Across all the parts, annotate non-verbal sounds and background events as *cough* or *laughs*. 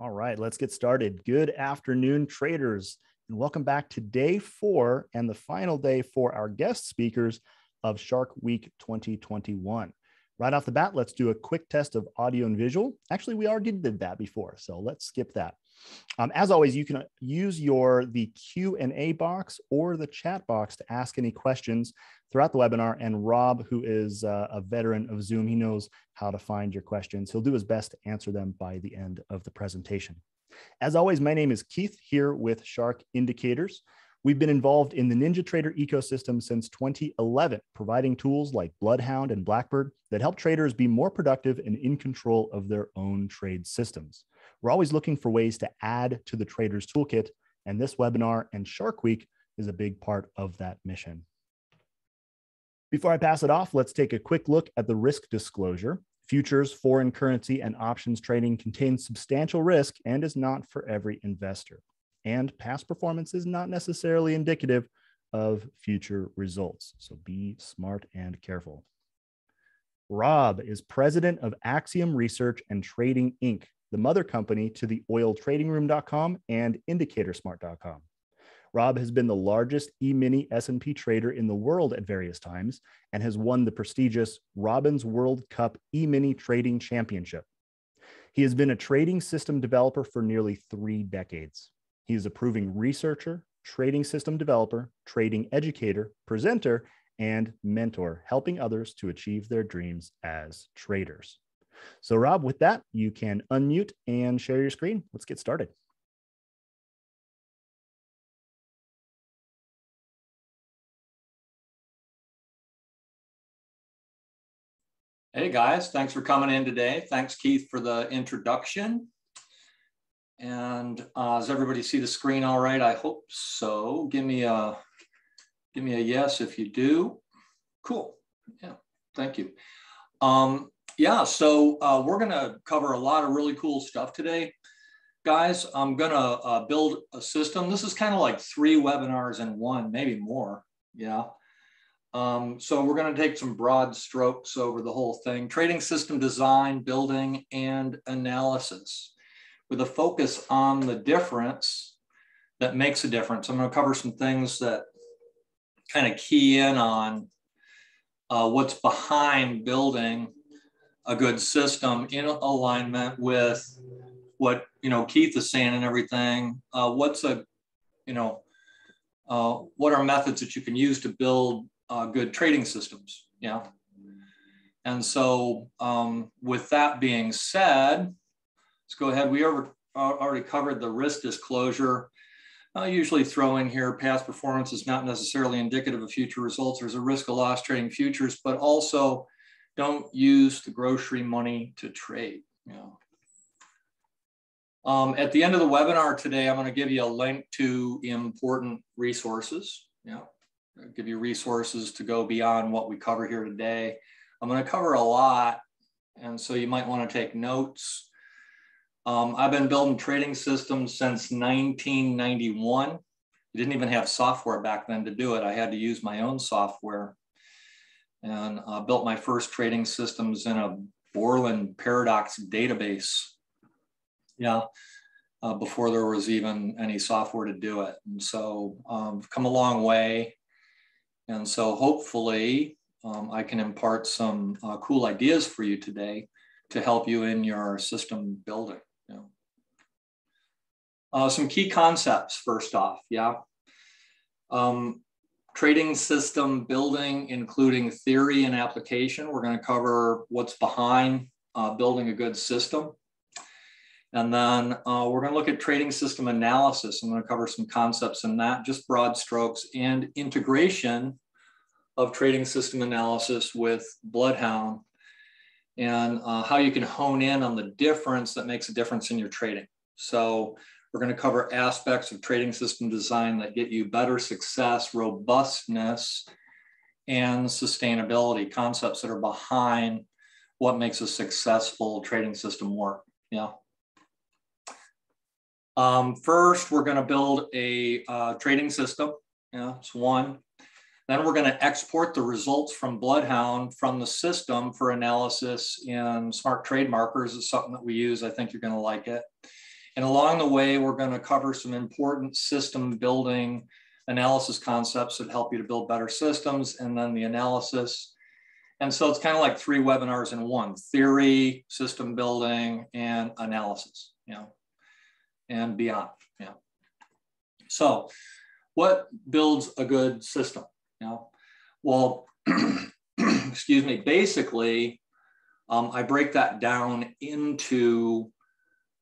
All right, let's get started. Good afternoon, traders, and welcome back to day four and the final day for our guest speakers of Shark Week 2021. Right off the bat, let's do a quick test of audio and visual. Actually, we already did that before, so let's skip that. Um, as always, you can use your the Q&A box or the chat box to ask any questions throughout the webinar. And Rob, who is uh, a veteran of Zoom, he knows how to find your questions. He'll do his best to answer them by the end of the presentation. As always, my name is Keith here with Shark Indicators. We've been involved in the NinjaTrader ecosystem since 2011, providing tools like Bloodhound and Blackbird that help traders be more productive and in control of their own trade systems. We're always looking for ways to add to the trader's toolkit, and this webinar and Shark Week is a big part of that mission. Before I pass it off, let's take a quick look at the risk disclosure. Futures, foreign currency, and options trading contains substantial risk and is not for every investor. And past performance is not necessarily indicative of future results. So be smart and careful. Rob is president of Axiom Research and Trading Inc., the mother company to the oiltradingroom.com and indicatorsmart.com. Rob has been the largest E-mini S&P trader in the world at various times and has won the prestigious Robbins World Cup E-mini Trading Championship. He has been a trading system developer for nearly three decades. He is a proving researcher, trading system developer, trading educator, presenter, and mentor, helping others to achieve their dreams as traders. So, Rob, with that, you can unmute and share your screen. Let's get started. Hey guys, thanks for coming in today. Thanks Keith for the introduction. And uh, does everybody see the screen all right? I hope so. Give me a give me a yes if you do. Cool. Yeah, thank you. Um, yeah, so uh, we're to cover a lot of really cool stuff today. Guys, I'm to uh, build a system. This is kind of like three webinars in one, maybe more. Yeah. Um, so we're going to take some broad strokes over the whole thing. Trading system design, building, and analysis with a focus on the difference that makes a difference. I'm going to cover some things that kind of key in on uh, what's behind building a good system in alignment with what you know Keith is saying and everything. Uh, what's a you know uh, what are methods that you can use to build uh, good trading systems? Yeah. And so, um, with that being said, let's go ahead. We over, already covered the risk disclosure. I usually throw in here past performance is not necessarily indicative of future results. There's a risk of loss trading futures, but also don't use the grocery money to trade. You know. Um, at the end of the webinar today, I'm going to give you a link to important resources. You know, give you resources to go beyond what we cover here today. I'm going to cover a lot, and so you might want to take notes. Um, I've been building trading systems since 1991. You didn't even have software back then to do it. I had to use my own software and uh, built my first trading systems in a Borland Paradox database. Yeah, uh, before there was even any software to do it. And so um, come a long way. And so hopefully um, I can impart some uh, cool ideas for you today to help you in your system building. You know. Uh, some key concepts first off, yeah. Um, trading system building, including theory and application. We're going to cover what's behind uh, building a good system. And then uh, we're going to look at trading system analysis. I'm going to cover some concepts in that, just broad strokes, and integration of trading system analysis with Bloodhound and uh, how you can hone in on the difference that makes a difference in your trading. So we're going to cover aspects of trading system design that get you better success, robustness, and sustainability, concepts that are behind what makes a successful trading system work. Yeah. Um, first, we're going to build a uh, trading system. Yeah, it's one. Then we're going to export the results from Bloodhound from the system for analysis in smart trade markers. It's something that we use. I think you're going to like it. And along the way, we're going to cover some important system building analysis concepts that help you to build better systems and then the analysis. And so it's kind of like three webinars in one, theory, system building, and analysis, you know, and beyond, yeah. So what builds a good system, you know? Well, *clears throat* excuse me, basically, um, I break that down into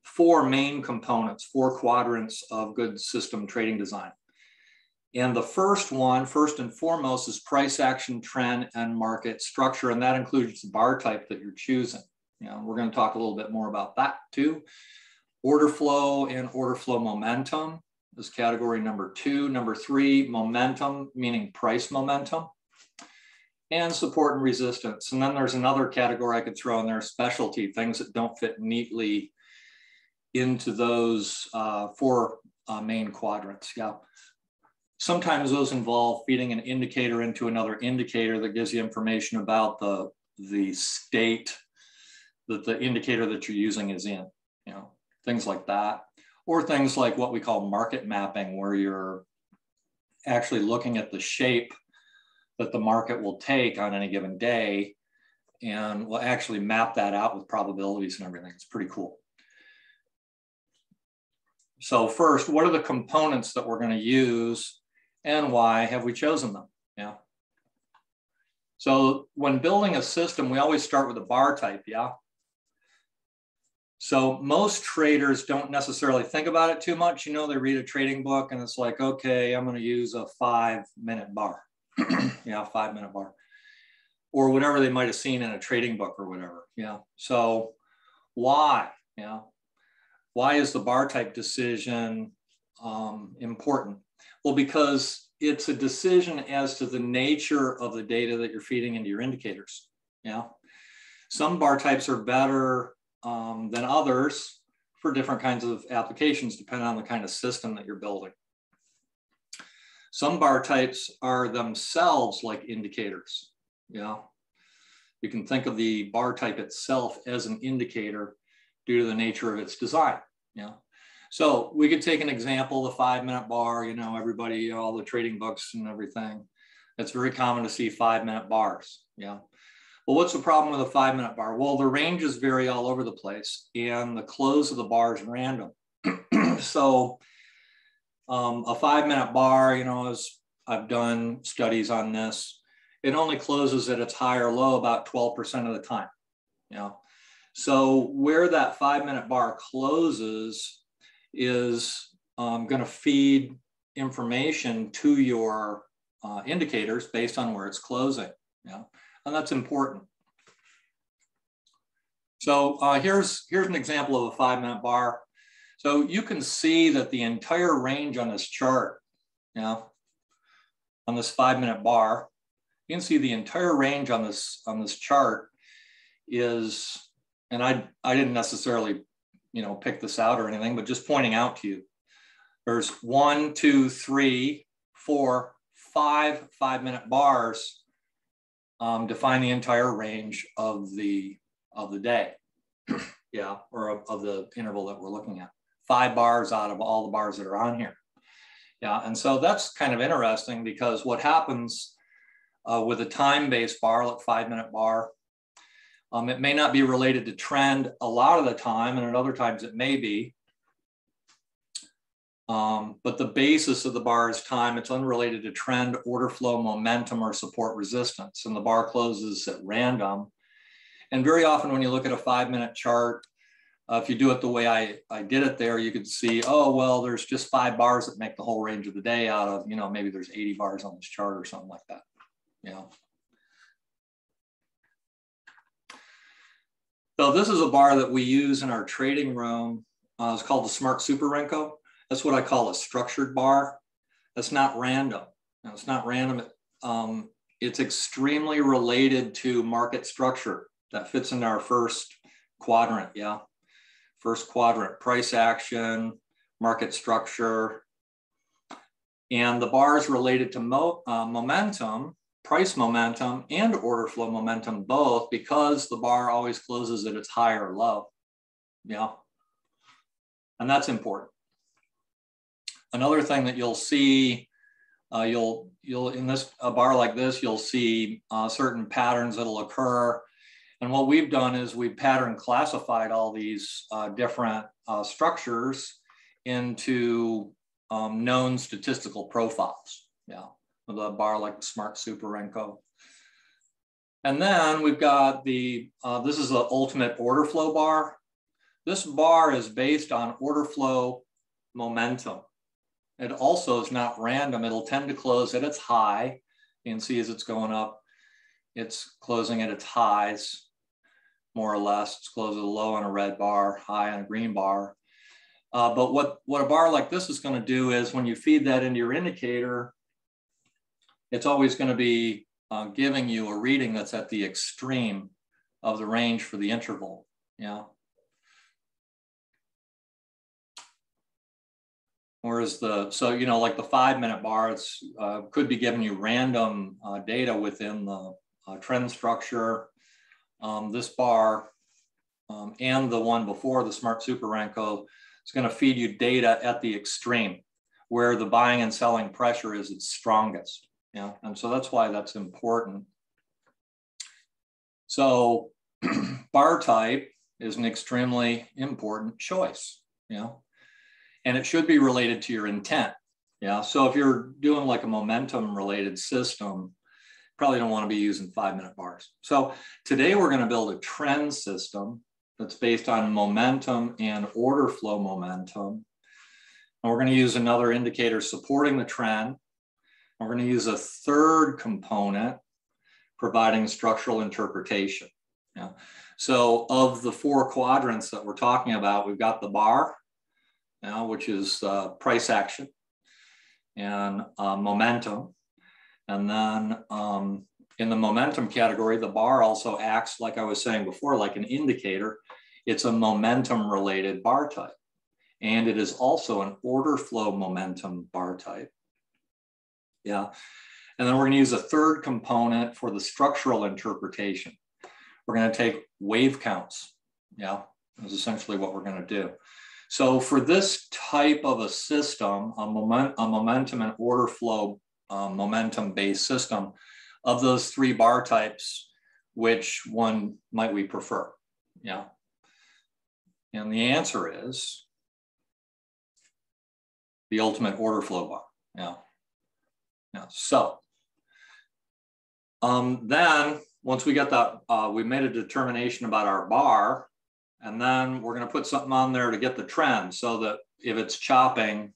four main components, four quadrants of good system trading design. And the first one, first and foremost, is price action, trend, and market structure. And that includes the bar type that you're choosing. You know, we're going to talk a little bit more about that too. Order flow and order flow momentum is category number two. Number three, momentum, meaning price momentum and support and resistance. And then there's another category I could throw in there, specialty, things that don't fit neatly into those uh, four uh, main quadrants. Yeah. Sometimes those involve feeding an indicator into another indicator that gives you information about the, the state that the indicator that you're using is in, you know, things like that. Or things like what we call market mapping, where you're actually looking at the shape that the market will take on any given day and we'll actually map that out with probabilities and everything. It's pretty cool. So first, what are the components that we're going to use and why have we chosen them? Yeah. So when building a system, we always start with a bar type, yeah? So most traders don't necessarily think about it too much. You know, they read a trading book and it's like, okay, I'm going to use a five minute bar. *clears throat* yeah, five minute bar or whatever they might have seen in a trading book or whatever. Yeah. So why? Yeah. Why is the bar type decision um, important? Well, because it's a decision as to the nature of the data that you're feeding into your indicators. Yeah. Some bar types are better um, than others for different kinds of applications, depending on the kind of system that you're building. Some bar types are themselves like indicators. Yeah. You can think of the bar type itself as an indicator due to the nature of its design. Yeah. So we could take an example, the five minute bar, you know, everybody, all the trading books and everything. It's very common to see five minute bars. Yeah. Well, what's the problem with a five minute bar? Well, the ranges vary all over the place and the close of the bar is random. *clears throat* so um, a five minute bar, you know, as I've done studies on this, it only closes at its high or low about 12% of the time. You know, so where that five minute bar closes is um, going to feed information to your uh, indicators based on where it's closing. You know, and that's important. So uh, here's here's an example of a five minute bar. So you can see that the entire range on this chart, you know, on this five minute bar, you can see the entire range on this on this chart is, and I, I didn't necessarily, you know, pick this out or anything, but just pointing out to you, there's one, two, three, four, five five minute bars um, define the entire range of the of the day, *clears throat* yeah, or of, of the interval that we're looking at five bars out of all the bars that are on here. Yeah, and so that's kind of interesting because what happens uh, with a time-based bar, like five-minute bar, um, it may not be related to trend a lot of the time, and at other times it may be. Um, but the basis of the bar is time. It's unrelated to trend, order flow, momentum, or support resistance. And the bar closes at random. And very often when you look at a five-minute chart, uh, if you do it the way I, I did it there, you could see, oh, well, there's just five bars that make the whole range of the day out of, you know, maybe there's 80 bars on this chart or something like that, you know. So this is a bar that we use in our trading room. Uh, it's called the Smart Super Renko. That's what I call a structured bar. That's not random. It's not random. Um, it's extremely related to market structure. That fits in our first quadrant, yeah first quadrant, price action, market structure. And the bar is related to mo uh, momentum, price momentum, and order flow momentum both because the bar always closes at its high or low. Yeah. And that's important. Another thing that you'll see, uh, you'll, you'll in this a bar like this, you'll see uh, certain patterns that'll occur. And what we've done is we've pattern classified all these uh, different uh, structures into um, known statistical profiles. Yeah, with a bar like the Smart Super Renko. And then we've got the, uh, this is the ultimate order flow bar. This bar is based on order flow momentum. It also is not random. It'll tend to close at its high. You can see as it's going up, it's closing at its highs, more or less. It's closing low on a red bar, high on a green bar. Uh, but what, what a bar like this is going to do is when you feed that into your indicator, it's always going to be uh, giving you a reading that's at the extreme of the range for the interval. Yeah. Whereas the, so, you know, like the five minute bar, it's uh, could be giving you random uh, data within the uh, trend structure. Um, this bar um, and the one before the Smart Super Renko is going to feed you data at the extreme where the buying and selling pressure is its strongest. Yeah, and so that's why that's important. So *clears throat* bar type is an extremely important choice, yeah, and it should be related to your intent. Yeah, so if you're doing like a momentum related system, probably don't want to be using five minute bars. So today we're going to build a trend system that's based on momentum and order flow momentum. And we're going to use another indicator supporting the trend we're going to use a third component providing structural interpretation. Yeah. So of the four quadrants that we're talking about, we've got the bar, know, which is uh, price action and uh, momentum. And then um, in the momentum category, the bar also acts, like I was saying before, like an indicator. It's a momentum related bar type. And it is also an order flow momentum bar type. Yeah. And then we're going to use a third component for the structural interpretation. We're going to take wave counts. Yeah, that's essentially what we're going to do. So for this type of a system, a, moment, a momentum and order flow um, momentum based system, of those three bar types, which one might we prefer? Yeah. And the answer is the ultimate order flow bar. Yeah. Yeah, so um, then once we get that, uh, we made a determination about our bar, and then we're going to put something on there to get the trend so that if it's chopping,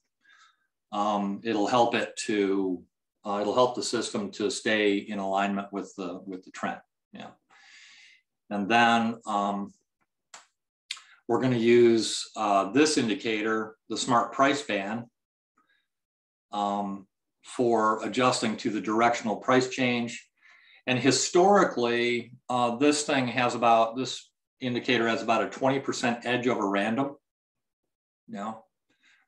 um, it'll help it to, uh, it'll help the system to stay in alignment with the, with the trend. Yeah. And then um, we're going to use uh, this indicator, the smart price band, um, for adjusting to the directional price change. And historically, uh, this thing has about, this indicator has about a 20% edge over random. Know,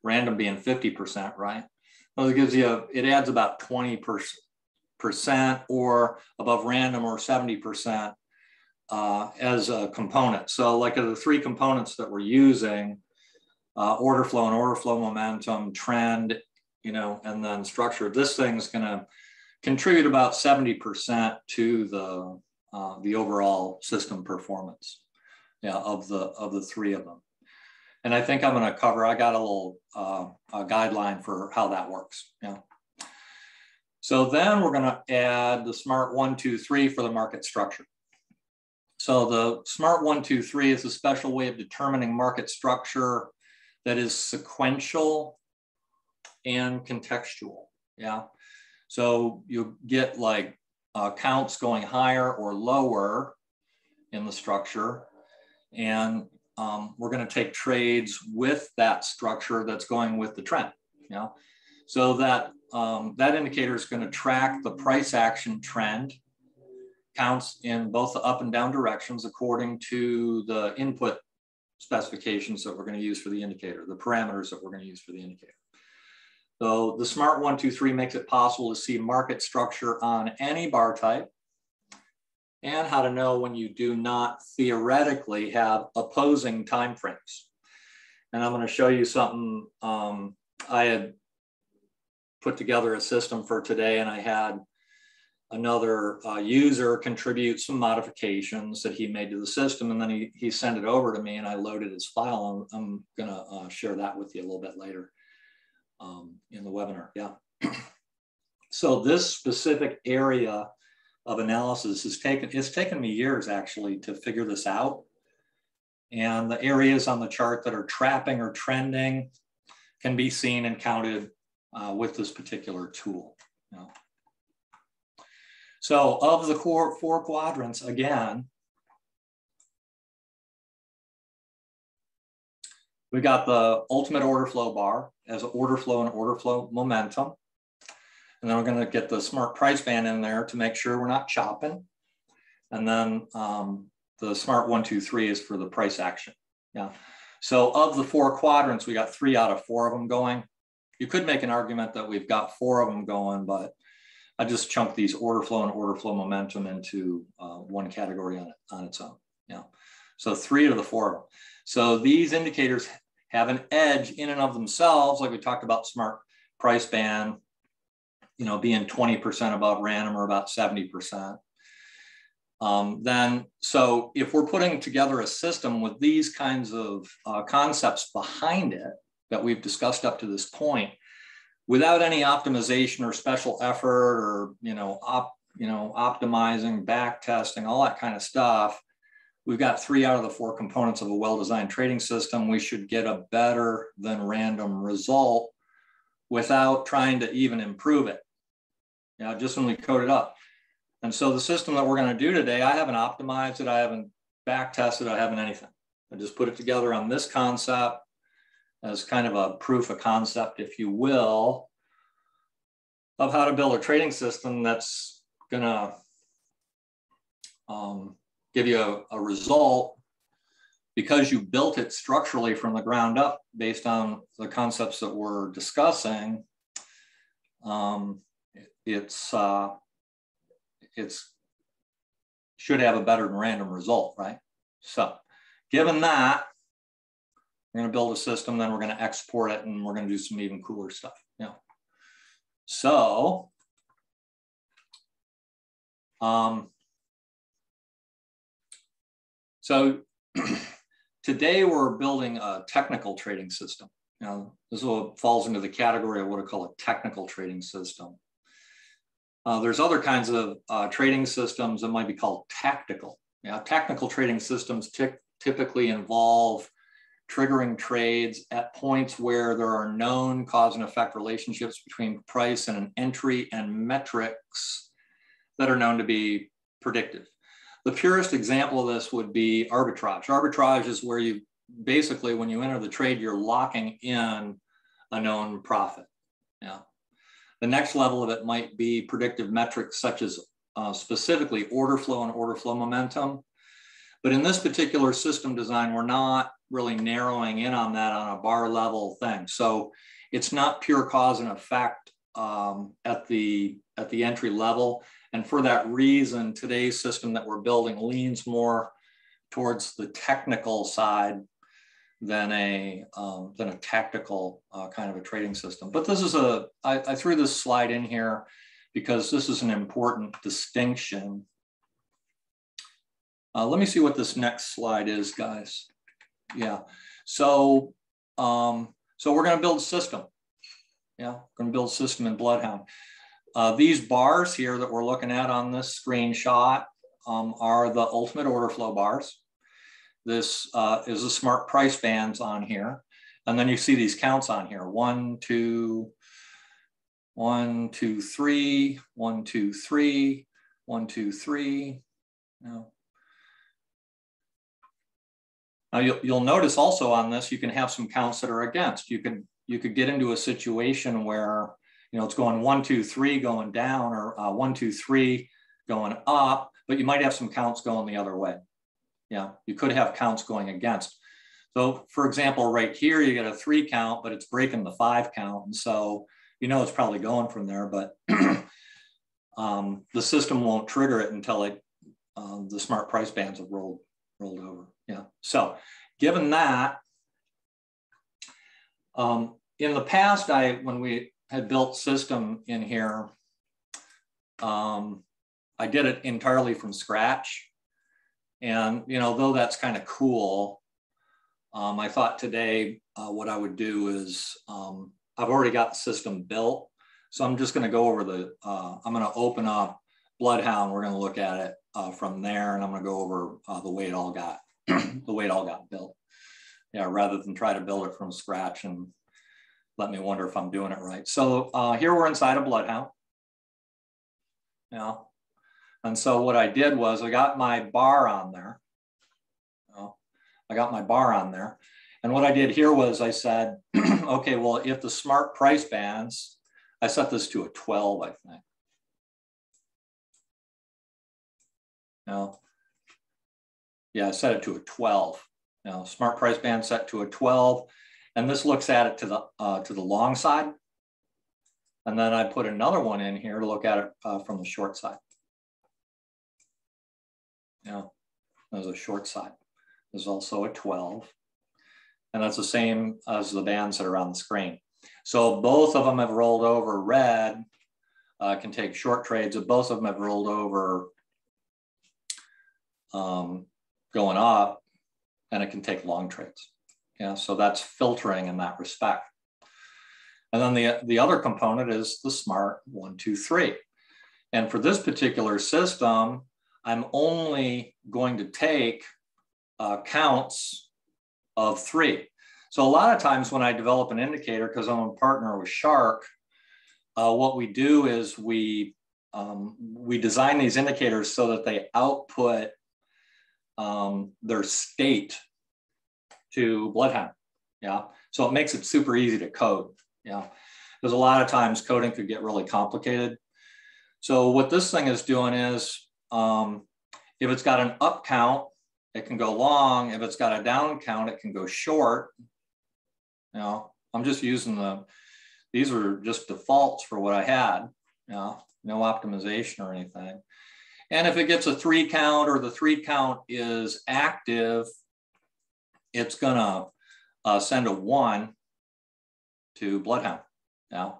random being 50%, right? Well, it gives you, a, it adds about 20% or above random or 70% uh, as a component. So like the three components that we're using, uh, order flow and order flow momentum, trend, you know, and then structure. This thing's going to contribute about 70% to the, uh, the overall system performance yeah, of, the, of the three of them. And I think I'm going to cover, I got a little uh, a guideline for how that works. Yeah. So then we're going to add the smart one, two, three for the market structure. So the smart one, two, three is a special way of determining market structure that is sequential and contextual. Yeah. So you get like uh, counts going higher or lower in the structure. And um, we're going to take trades with that structure that's going with the trend. Yeah. So that um, that indicator is going to track the price action trend counts in both the up and down directions according to the input specifications that we're going to use for the indicator, the parameters that we're going to use for the indicator. So the Smart 123 makes it possible to see market structure on any bar type and how to know when you do not theoretically have opposing timeframes. and I'm going to show you something um, I had put together a system for today and I had another uh, user contribute some modifications that he made to the system and then he, he sent it over to me and I loaded his file. I'm, I'm gonna uh, share that with you a little bit later um, in the webinar, yeah. *clears throat* so this specific area of analysis has taken, it's taken me years actually to figure this out. And the areas on the chart that are trapping or trending can be seen and counted uh, with this particular tool. You know. So of the core four quadrants, again, we got the ultimate order flow bar as order flow and order flow momentum. And then we're going to get the smart price band in there to make sure we're not chopping. And then um, the smart one, two, three is for the price action. Yeah. So of the four quadrants, we got three out of four of them going. You could make an argument that we've got four of them going, but I just chunk these order flow and order flow momentum into uh, one category on, on its own. Yeah. So three of the four. So these indicators have an edge in and of themselves, like we talked about smart price band, you know, being 20% above random or about 70%. Um, then, so if we're putting together a system with these kinds of uh, concepts behind it that we've discussed up to this point, without any optimization or special effort or you know op, you know optimizing back testing all that kind of stuff we've got three out of the four components of a well-designed trading system we should get a better than random result without trying to even improve it you know just when we code it up and so the system that we're going to do today i haven't optimized it i haven't back tested i haven't anything i just put it together on this concept as kind of a proof of concept, if you will, of how to build a trading system that's going to um, give you a, a, result because you built it structurally from the ground up based on the concepts that we're discussing. Um, it's uh, it's should have a better than random result, right? So, given that, we're going to build a system, then we're going to export it, and we're going to do some even cooler stuff. Yeah. So, um, so *clears throat* today we're building a technical trading system. Now, this all falls into the category of what I call a technical trading system. Uh, there's other kinds of uh, trading systems that might be called tactical. Now, technical trading systems typically involve triggering trades at points where there are known cause and effect relationships between price and an entry and metrics that are known to be predictive. The purest example of this would be arbitrage. Arbitrage is where you basically, when you enter the trade, you're locking in a known profit. Yeah. The next level of it might be predictive metrics such as uh, specifically order flow and order flow momentum. But in this particular system design, we're not really narrowing in on that on a bar level thing. So it's not pure cause and effect um, at the at the entry level. And for that reason, today's system that we're building leans more towards the technical side than a um, than a tactical uh, kind of a trading system. But this is a I, I threw this slide in here because this is an important distinction. Uh, let me see what this next slide is, guys. Yeah. So, um, so we're going to build a system. Yeah, we're going to build a system in Bloodhound. Uh, these bars here that we're looking at on this screenshot um, are the ultimate order flow bars. This uh, is the smart price bands on here. And then you see these counts on here. One, two, one, two, three, one, two, three, one, two, three. No, now you'll, you'll notice also on this, you can have some counts that are against. You can you could get into a situation where you know it's going one, two, three going down or uh, one, two, three going up, but you might have some counts going the other way. Yeah, you could have counts going against. So for example, right here, you get a three count, but it's breaking the five count. And so you know it's probably going from there, but *clears throat* um, the system won't trigger it until it, um, the smart price bands have rolled rolled over. Yeah. So given that, Um, in the past, I when we had built system in here, um, I did it entirely from scratch. And, you know, though that's kind of cool, um, I thought today uh, what I would do is um, I've already got the system built. So I'm just going to go over the, uh, I'm going to open up Bloodhound. We're going to look at it uh, from there and I'm going to go over uh, the way it all got, *clears throat* the way it all got built. Yeah, rather than try to build it from scratch and let me wonder if I'm doing it right. So uh, here we're inside a Bloodhound. Yeah. And so what I did was I got my bar on there. I got my bar on there. And what I did here was I said, *clears throat* okay, well, if the smart price bands, I set this to a 12, I think. No. Yeah, I set it to a 12. Now, smart price band set to a 12. And this looks at it to the, uh, to the long side. And then I put another one in here to look at it uh, from the short side. Yeah, there's a short side. There's also a 12. And that's the same as the bands that are on the screen. So both of them have rolled over red, uh, can take short trades, but both of them have rolled over um, going up and it can take long trades. Yeah, so that's filtering in that respect. And then the, the other component is the smart one, two, three. And for this particular system, I'm only going to take uh, counts of three. So a lot of times when I develop an indicator, because I'm a partner with Shark, uh, what we do is we um, we design these indicators so that they output um, their state to Bloodhound. Yeah, so it makes it super easy to code. Yeah, because a lot of times coding could get really complicated. So what this thing is doing is um, if it's got an up count, it can go long. If it's got a down count, it can go short. You know, I'm just using the, these are just defaults for what I had, you know, no optimization or anything. And if it gets a three count or the three count is active, it's gonna uh, send a one to Bloodhound. Yeah.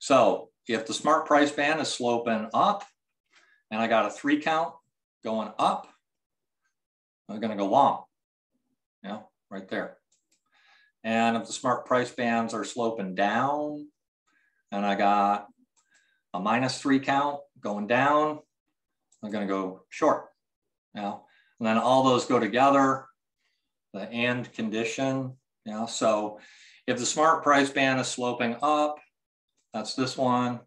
So if the smart price band is sloping up and I got a three count going up, I'm gonna go long, yeah, right there. And if the smart price bands are sloping down and I got a minus three count going down, I'm gonna go short, yeah. And then all those go together, the and condition, yeah. So if the smart price band is sloping up, that's this one,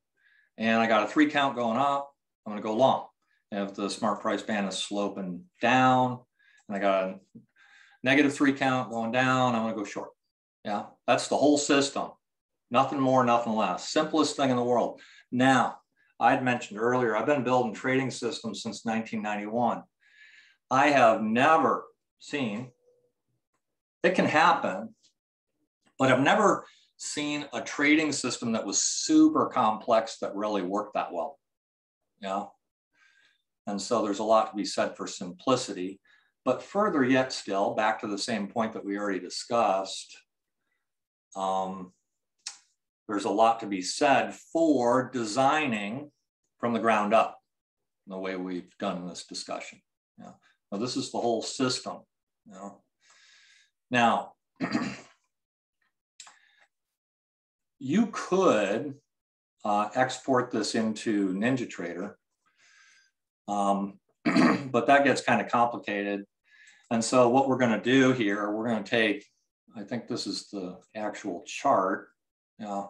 and I got a three count going up, I'm gonna go long. If the smart price band is sloping down, and I got a negative three count going down, I'm gonna go short. Yeah, that's the whole system. Nothing more, nothing less. Simplest thing in the world. Now, I'd mentioned earlier, I've been building trading systems since 1991. I have never seen, it can happen, but I've never seen a trading system that was super complex that really worked that well. Yeah. And so there's a lot to be said for simplicity. But further yet still, back to the same point that we already discussed, um, there's a lot to be said for designing from the ground up, the way we've done this discussion. Yeah. Now, this is the whole system. You know? Now, *clears throat* you could uh, export this into NinjaTrader, um, *clears throat* but that gets kind of complicated. And so what we're going to do here, we're going to take, I think this is the actual chart. Yeah.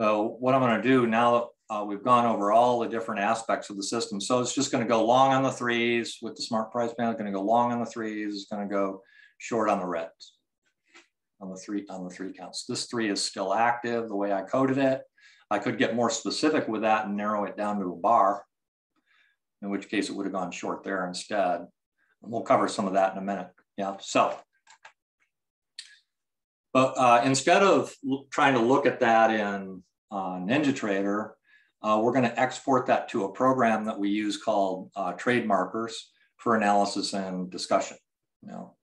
So what I'm going to do now uh, we've gone over all the different aspects of the system. So it's just going to go long on the threes with the smart price band. Going to go long on the threes. It's going to go short on the reds on the three on the three counts. This three is still active the way I coded it. I could get more specific with that and narrow it down to a bar, in which case it would have gone short there instead. And we'll cover some of that in a minute. Yeah, so. But uh, instead of trying to look at that in uh, NinjaTrader, uh, we're going to export that to a program that we use called uh, Trade Markers for analysis and discussion. You know,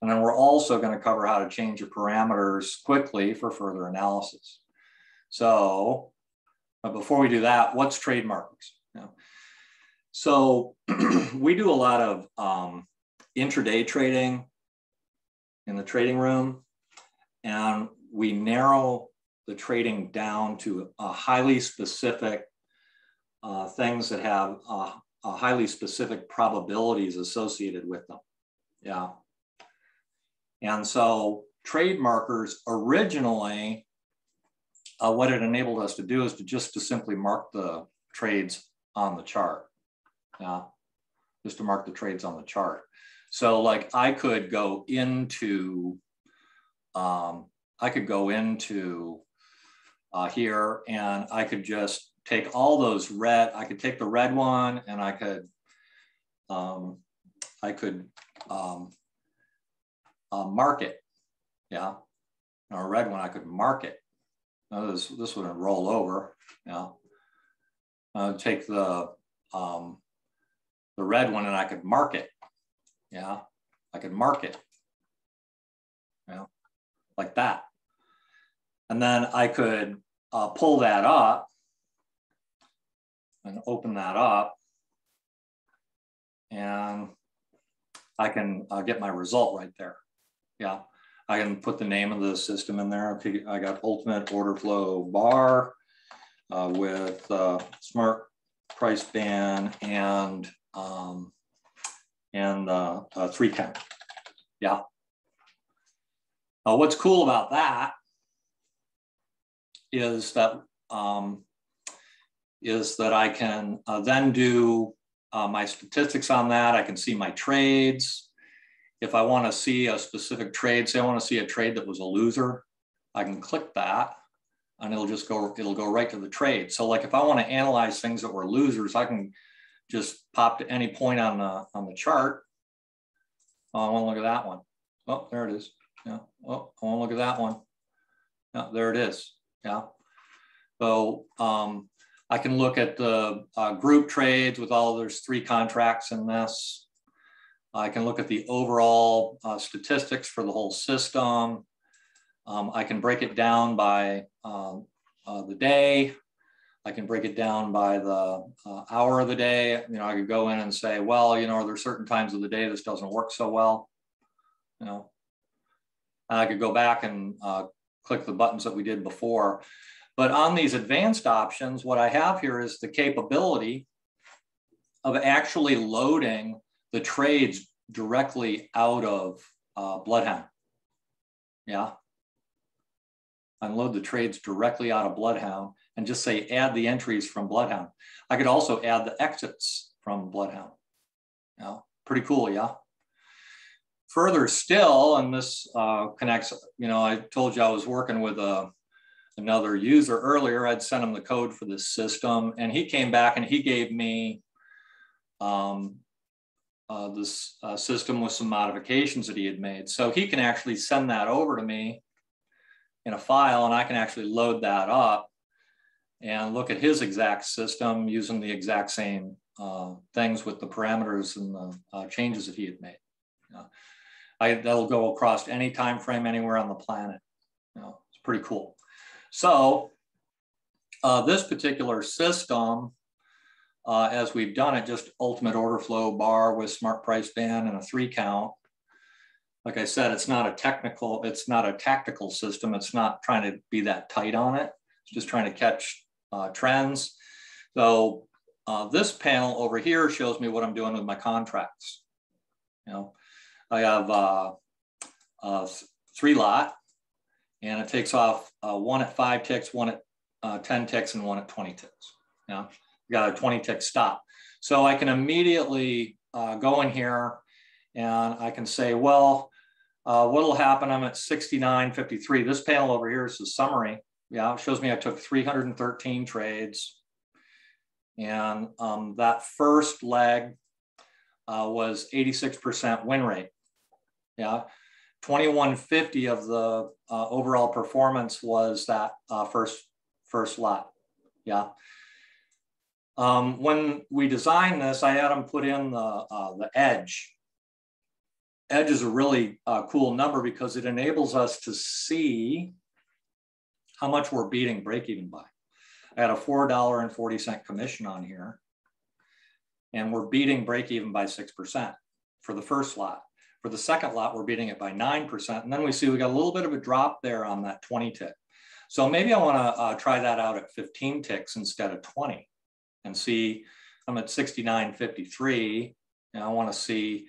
And then we're also going to cover how to change your parameters quickly for further analysis. So but before we do that, what's trade markers? So *clears throat* we do a lot of um, intraday trading in the trading room, and we narrow the trading down to a highly specific uh, things that have uh, highly specific probabilities associated with them. Yeah. And so trade markers originally, uh, what it enabled us to do is to just to simply mark the trades on the chart. Yeah. Just to mark the trades on the chart. So like I could go into, um, I could go into uh, here and I could just take all those red, I could take the red one and I could, um, I could um, uh, mark it. Yeah. Or a red one, I could mark it. Now this, this would roll over. Yeah. Uh, take the, um, the red one and I could mark it. Yeah. I could mark it. Yeah. Like that. And then I could uh, pull that up and open that up. And I can uh, get my result right there. Yeah, I can put the name of the system in there. Okay, I got ultimate order flow bar uh, with uh, smart price band and um, and uh, three count. Yeah. Now what's cool about that is that um, is that I can uh, then do uh, my statistics on that. I can see my trades. If I want to see a specific trade, say I want to see a trade that was a loser, I can click that and it'll just go, it'll go right to the trade. So like if I want to analyze things that were losers, I can just pop to any point on the, on the chart. Oh, I want to look at that one. Oh, there it is. Yeah. Oh, I want to look at that one. Yeah, there it is. Yeah. So um, I can look at the uh, group trades with all, there's three contracts in this. I can look at the overall uh, statistics for the whole system. Um, I can break it down by um, uh, the day. I can break it down by the uh, hour of the day. You know, I could go in and say, well, you know, are there certain times of the day this doesn't work so well? You know, and I could go back and uh, click the buttons that we did before. But on these advanced options, what I have here is the capability of actually loading the trades directly out of uh, Bloodhound. Yeah. Unload the trades directly out of Bloodhound and just say add the entries from Bloodhound. I could also add the exits from Bloodhound. Yeah, pretty cool, yeah. Further still, and this uh, connects, you know, I told you I was working with a another user earlier. I'd sent him the code for this system, and he came back and he gave me um, uh, this uh, system with some modifications that he had made. So he can actually send that over to me in a file, and I can actually load that up and look at his exact system using the exact same uh, things with the parameters and the uh, changes that he had made. I, that'll go across any time frame anywhere on the planet. You know, it's pretty cool. So uh, this particular system, uh, as we've done it, just ultimate order flow bar with smart price band and a three count. Like I said, it's not a technical, it's not a tactical system. It's not trying to be that tight on it. It's just trying to catch uh, trends. So uh, this panel over here shows me what I'm doing with my contracts. You know, I have uh, three lot and it takes off uh, one at five ticks, one at uh, 10 ticks, and one at 20 ticks. Yeah, you got a 20 tick stop. So I can immediately uh, go in here and I can say, well, uh, what'll happen? I'm at 69.53. This panel over here is the summary. Yeah, it shows me I took 313 trades. And um, that first leg uh, was 86% win rate. Yeah, 2150 of the uh, overall performance was that uh, first first lot. Yeah. Um, when we designed this, I had them put in the uh, the edge. edge is a really uh, cool number because it enables us to see how much we're beating break even by. I had a $4.40 commission on here and we're beating break even by 6% for the first lot. For the second lot, we're beating it by 9%. And then we see we got a little bit of a drop there on that 20 tick. So maybe I wanna uh, try that out at 15 ticks instead of 20 and see, I'm at 69.53 and I wanna see,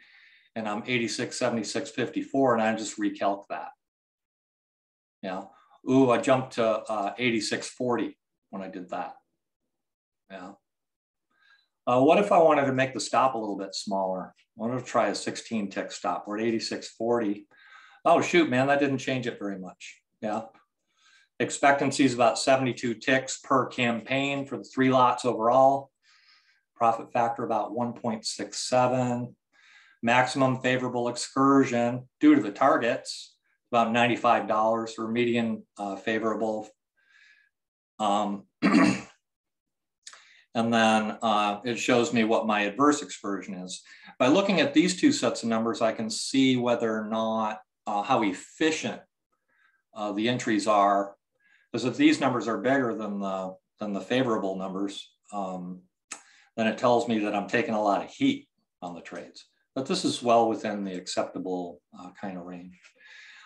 and I'm 86.76.54 and I just recalc that. Yeah. Ooh, I jumped to uh, 86.40 when I did that. Yeah. Uh, what if I wanted to make the stop a little bit smaller? I wanted to try a 16 tick stop. We're at 86.40. Oh, shoot, man, that didn't change it very much. Yeah. Expectancy is about 72 ticks per campaign for the three lots overall. Profit factor about 1.67. Maximum favorable excursion due to the targets, about $95 for median uh, favorable. Um, *clears throat* And then uh, it shows me what my adverse excursion is. By looking at these two sets of numbers, I can see whether or not uh, how efficient uh, the entries are. Because if these numbers are bigger than the, than the favorable numbers, um, then it tells me that I'm taking a lot of heat on the trades. But this is well within the acceptable uh, kind of range.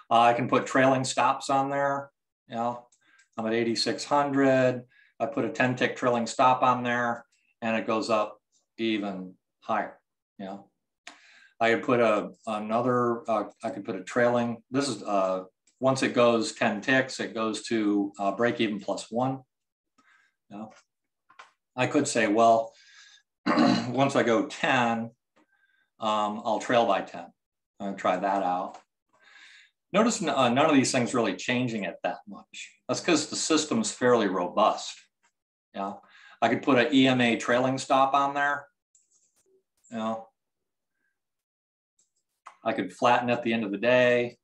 Uh, I can put trailing stops on there. You know, I'm at 8,600. I put a 10 tick trailing stop on there and it goes up even higher, you know. I could put a another, uh, I could put a trailing, this is, uh, once it goes 10 ticks, it goes to uh, break even plus one. I could say, well, *clears throat* once I go 10, um, I'll trail by 10. I'm gonna try that out. Notice uh, none of these things really changing it that much. That's because the system is fairly robust. Yeah, I could put an EMA trailing stop on there. I could flatten at the end of the day.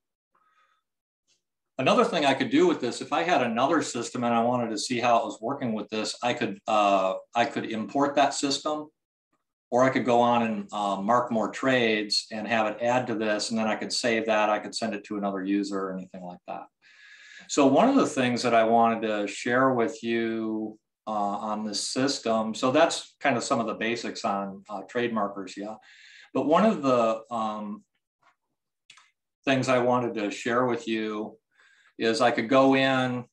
Another thing I could do with this, if I had another system and I wanted to see how it was working with this, I could uh, I could import that system, or I could go on and uh, mark more trades and have it add to this, and then I could save that. I could send it to another user or anything like that. So one of the things that I wanted to share with you uh, on this system. So that's kind of some of the basics on uh, trade markers, yeah. But one of the um, things I wanted to share with you is I could go in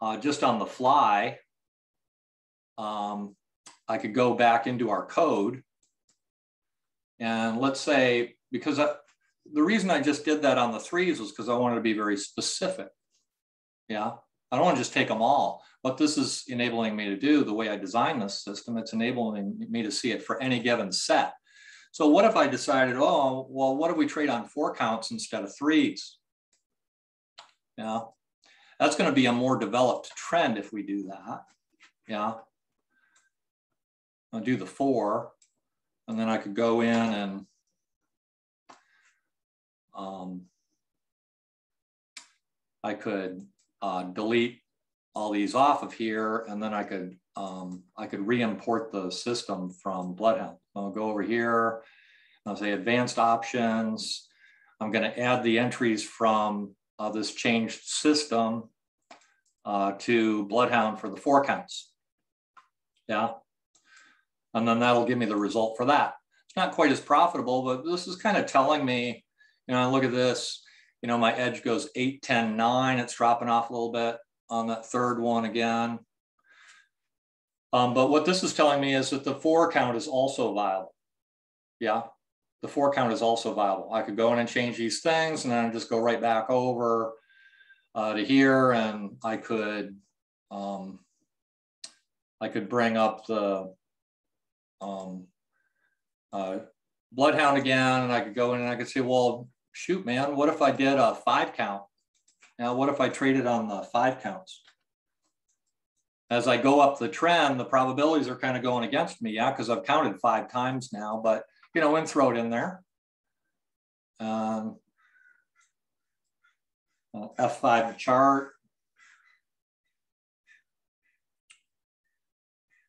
uh, just on the fly. Um, I could go back into our code. And let's say, because I, the reason I just did that on the threes was because I wanted to be very specific. Yeah, I don't want to just take them all. What this is enabling me to do, the way I design this system, it's enabling me to see it for any given set. So what if I decided, oh, well, what if we trade on four counts instead of threes? Yeah, that's going to be a more developed trend if we do that. Yeah. I'll do the four, and then I could go in and um, I could uh, delete all these off of here, and then I could um, I could re-import the system from Bloodhound. I'll go over here, I'll say advanced options. I'm going to add the entries from uh, this changed system uh, to Bloodhound for the four counts. Yeah. And then that'll give me the result for that. It's not quite as profitable, but this is kind of telling me, you know, look at this, you know, my edge goes 8, 10, 9. It's dropping off a little bit on that third one again. Um, but what this is telling me is that the four count is also viable. Yeah, the four count is also viable. I could go in and change these things and then just go right back over uh, to here and I could, um, I could bring up the um, uh, bloodhound again and I could go in and I could say, well, shoot, man, what if I did a five count? Now, what if I traded on the five counts? As I go up the trend, the probabilities are kind of going against me, yeah, because I've counted five times now, but you know, and throw it in there. Um, uh, F5 chart.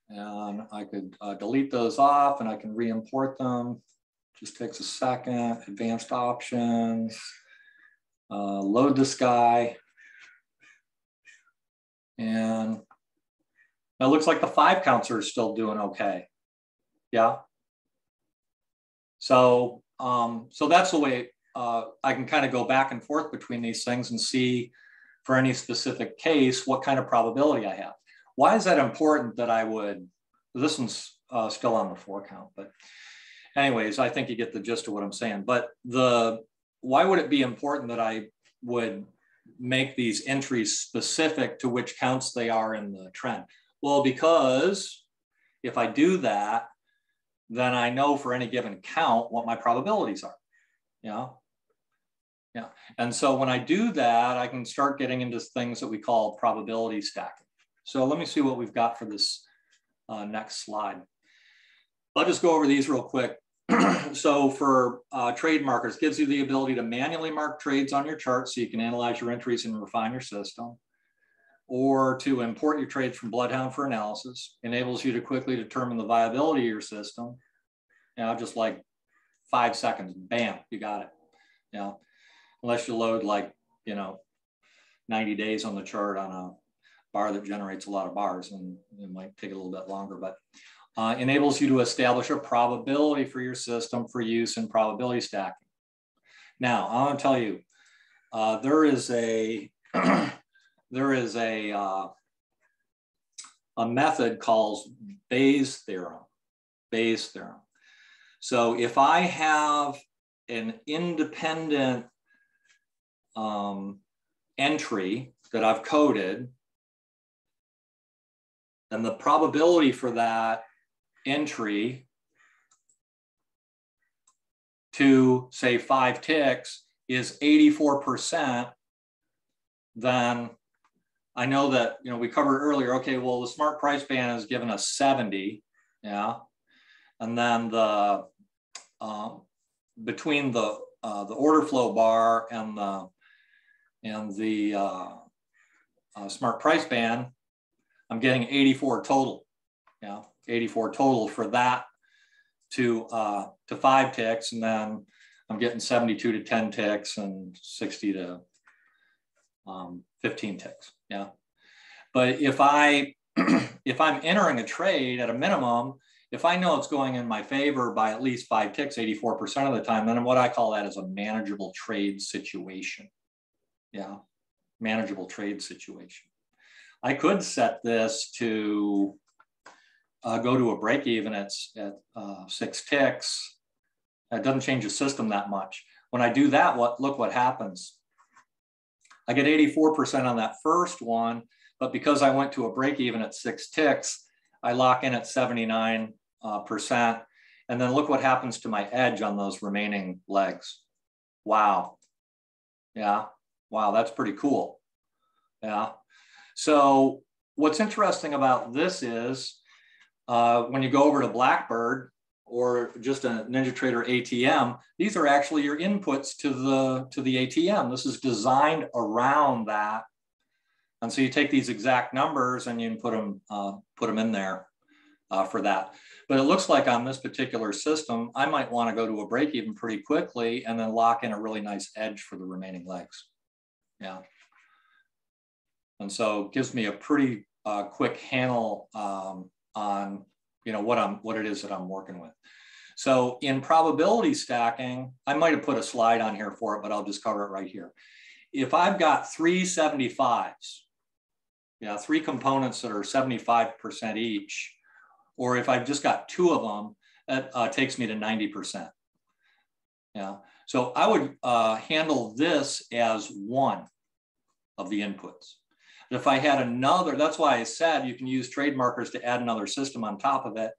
And I could uh, delete those off and I can re-import them. just takes a second, advanced options, uh, load this guy. And it looks like the five counts are still doing okay. Yeah. So, um, so that's the way uh, I can kind of go back and forth between these things and see for any specific case what kind of probability I have. Why is that important that I would, this one's uh, still on the four count, but anyways, I think you get the gist of what I'm saying. But the, why would it be important that I would make these entries specific to which counts they are in the trend? Well, because if I do that, then I know for any given count what my probabilities are. Yeah. Yeah. And so when I do that, I can start getting into things that we call probability stacking. So let me see what we've got for this uh, next slide. I'll just go over these real quick. *clears throat* so for uh, trade markers, gives you the ability to manually mark trades on your chart so you can analyze your entries and refine your system or to import your trades from Bloodhound for analysis, enables you to quickly determine the viability of your system. You know, just like five seconds, bam, you got it. You know, unless you load like, you know, 90 days on the chart on a bar that generates a lot of bars and it might take a little bit longer, but uh, enables you to establish a probability for your system for use in probability stacking. Now, I want to tell you, uh, there is a *clears throat* there is a, uh, a method called Bayes theorem. Bayes theorem. So if I have an independent um, entry that I've coded, then the probability for that entry to say five ticks is 84%, then I know that, you know, we covered earlier, okay, well, the smart price band has given us 70, yeah. And then the, um, between the, uh, the order flow bar and the, and the uh, uh, smart price band, I'm getting 84 total, yeah, 84 total for that to, uh, to five ticks. And then I'm getting 72 to 10 ticks and 60 to um, 15 ticks. Yeah. But if I *clears throat* if I'm entering a trade at a minimum, if I know it's going in my favor by at least five ticks, 84% of the time, then what I call that is a manageable trade situation. Yeah, manageable trade situation. I could set this to uh, go to a break even at, at uh, six ticks. It doesn't change the system that much. When I do that, what look what happens. I get 84% on that first one, but because I went to a break even at six ticks, I lock in at 79. Uh, percent, and then look what happens to my edge on those remaining legs. Wow. Yeah. Wow, that's pretty cool. Yeah. So what's interesting about this is uh, when you go over to Blackbird, or just a NinjaTrader ATM, these are actually your inputs to the, to the ATM. This is designed around that. And so you take these exact numbers and you can put them, uh, put them in there uh, for that. But it looks like on this particular system, I might want to go to a break even pretty quickly and then lock in a really nice edge for the remaining legs. Yeah. And so gives me a pretty uh, quick handle um, on you know what I'm what it is that I'm working with. So in probability stacking, I might have put a slide on here for it, but I'll just cover it right here. If I've got three 75s, yeah, three components that are 75% each, or if I've just got two of them, that uh, takes me to 90%. Yeah, so I would uh, handle this as one of the inputs. And if I had another, that's why I said you can use trade markers to add another system on top of it.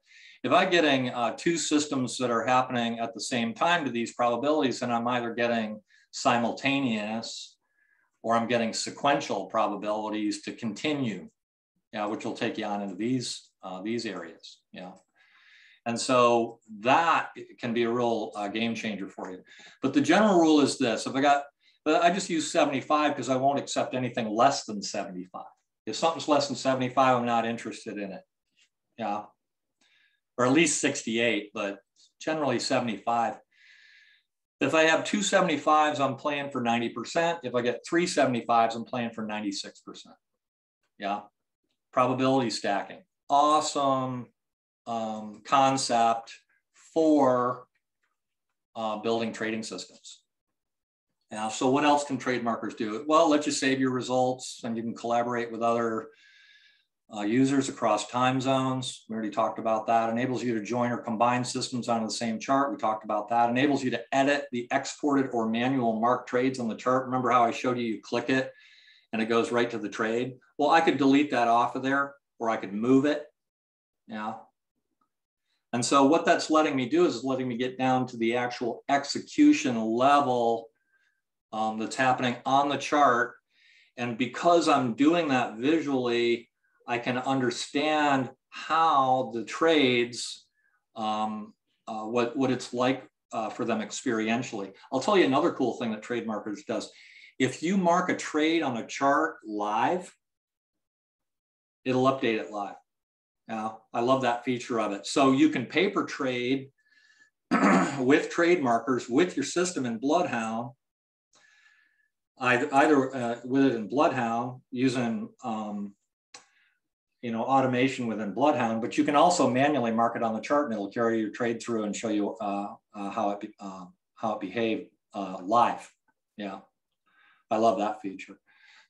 If I'm getting uh, two systems that are happening at the same time to these probabilities, then I'm either getting simultaneous or I'm getting sequential probabilities to continue, yeah, which will take you on into these, uh, these areas. Yeah. And so that can be a real uh, game changer for you. But the general rule is this, if I got but I just use 75 because I won't accept anything less than 75. If something's less than 75, I'm not interested in it. Yeah. Or at least 68, but generally 75. If I have two 75s, I'm playing for 90%. If I get three 75s, I'm playing for 96%. Yeah. Probability stacking. Awesome um, concept for uh, building trading systems. Now, so what else can trademarkers do? Well, let you save your results and you can collaborate with other uh, users across time zones. We already talked about that. Enables you to join or combine systems onto the same chart. We talked about that. Enables you to edit the exported or manual mark trades on the chart. Remember how I showed you, you click it and it goes right to the trade? Well, I could delete that off of there or I could move it. Yeah. And so what that's letting me do is letting me get down to the actual execution level um, that's happening on the chart. And because I'm doing that visually, I can understand how the trades, um, uh, what, what it's like uh, for them experientially. I'll tell you another cool thing that Trade Markers does. If you mark a trade on a chart live, it'll update it live. Now, I love that feature of it. So you can paper trade *clears throat* with trade markers with your system in Bloodhound, either, either uh, with it in Bloodhound using um, you know, automation within Bloodhound, but you can also manually mark it on the chart and it'll carry your trade through and show you uh, uh, how it uh, how it behaved uh, live. Yeah, I love that feature.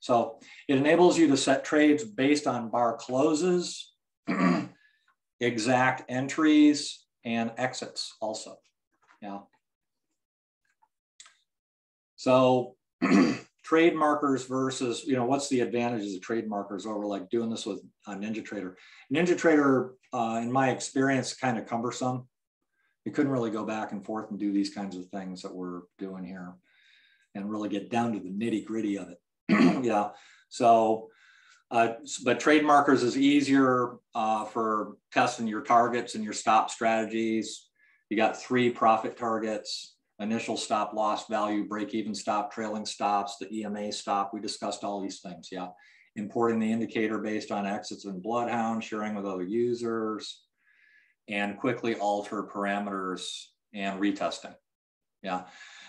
So it enables you to set trades based on bar closes, *clears throat* exact entries, and exits also. Yeah. So *clears throat* trade markers versus, you know, what's the advantages of trade markers over like doing this with a NinjaTrader? NinjaTrader, uh, in my experience, kind of cumbersome. You couldn't really go back and forth and do these kinds of things that we're doing here and really get down to the nitty gritty of it. *clears throat* yeah. So, uh, but trade markers is easier uh, for testing your targets and your stop strategies. You got three profit targets initial stop loss value, break even stop, trailing stops, the EMA stop. We discussed all these things. Yeah. Importing the indicator based on exits and Bloodhound, sharing with other users, and quickly alter parameters and retesting. Yeah.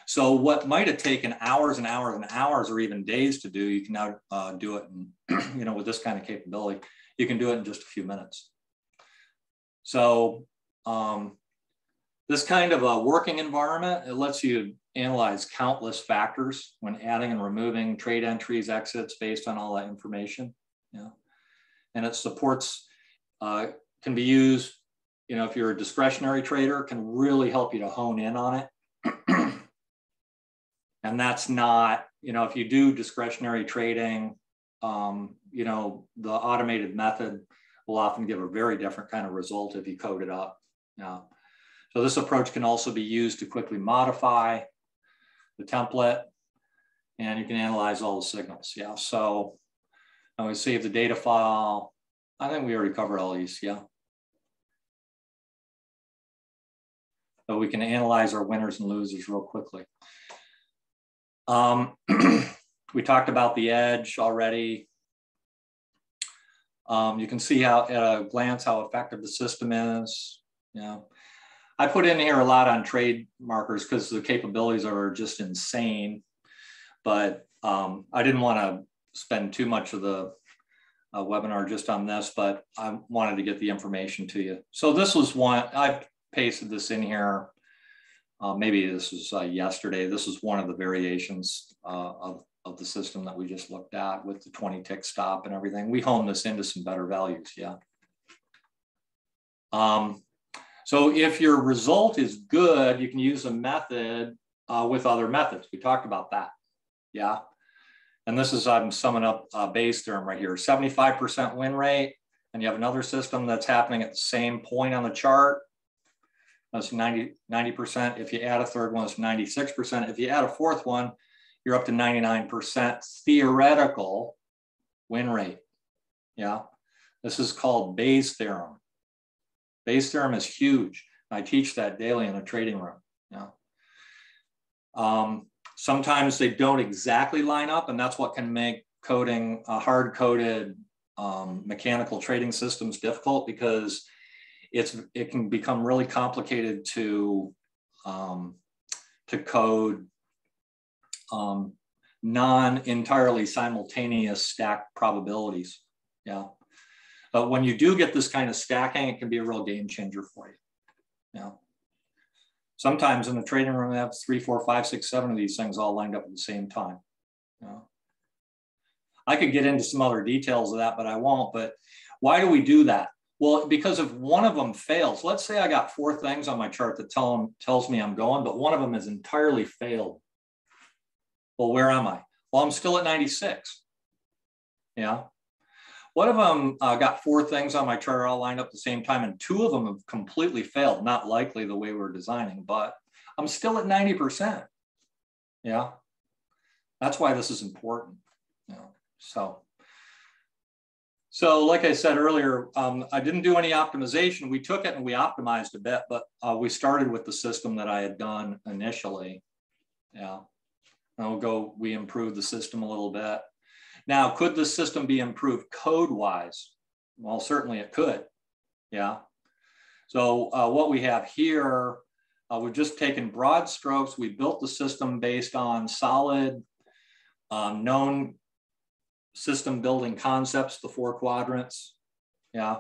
So what might have taken hours and hours and hours or even days to do, you can now uh, do it, in, *clears throat* you know, with this kind of capability, you can do it in just a few minutes. So um, this kind of a working environment, it lets you analyze countless factors when adding and removing trade entries, exits based on all that information. Yeah. And it supports, uh, can be used, you know, if you're a discretionary trader, can really help you to hone in on it. *clears throat* and that's not, you know, if you do discretionary trading, um, you know, the automated method will often give a very different kind of result if you code it up. Yeah. So this approach can also be used to quickly modify the template and you can analyze all the signals. Yeah, so now we save the data file. I think we already covered all these, yeah. So we can analyze our winners and losers real quickly. Um, *clears throat* we talked about the edge already. Um, you can see how at a glance how effective the system is. Yeah. I put in here a lot on trade markers because the capabilities are just insane. But um, I didn't want to spend too much of the uh, webinar just on this, but I wanted to get the information to you. So this was one, I pasted this in here. Uh, maybe this was uh, yesterday. This is one of the variations uh, of, of the system that we just looked at with the 20 tick stop and everything. We honed this into some better values, yeah. Um, so if your result is good, you can use a method uh, with other methods. We talked about that. Yeah. And this is, I'm summing up a Bayes theorem right here, 75% win rate. And you have another system that's happening at the same point on the chart. That's 90, 90%. If you add a third one, it's 96%. If you add a fourth one, you're up to 99% theoretical win rate. Yeah. This is called Bayes theorem. Bayes theorem is huge. I teach that daily in a trading room. Yeah. Um, sometimes they don't exactly line up, and that's what can make coding a hard coded um, mechanical trading systems difficult because it's it can become really complicated to um, to code um, non-entirely simultaneous stack probabilities. Yeah. But when you do get this kind of stacking, it can be a real game changer for you. Yeah. Sometimes in the trading room, they have three, four, five, six, seven of these things all lined up at the same time. I could get into some other details of that, but I won't. But why do we do that? Well, because if one of them fails, let's say I got four things on my chart that tell them, tells me I'm going, but one of them has entirely failed. Well, where am I? Well, I'm still at 96. Yeah. One of them uh, got four things on my chart all lined up at the same time, and two of them have completely failed. Not likely the way we're designing, but I'm still at 90%. Yeah. That's why this is important. Yeah. So so like I said earlier, um, I didn't do any optimization. We took it and we optimized a bit, but uh, we started with the system that I had done initially. Yeah, and we'll go, we improved the system a little bit. Now, could the system be improved code-wise? Well, certainly it could, yeah. So uh, what we have here, uh, we've just taken broad strokes. We built the system based on solid um, known system building concepts, the four quadrants. Yeah.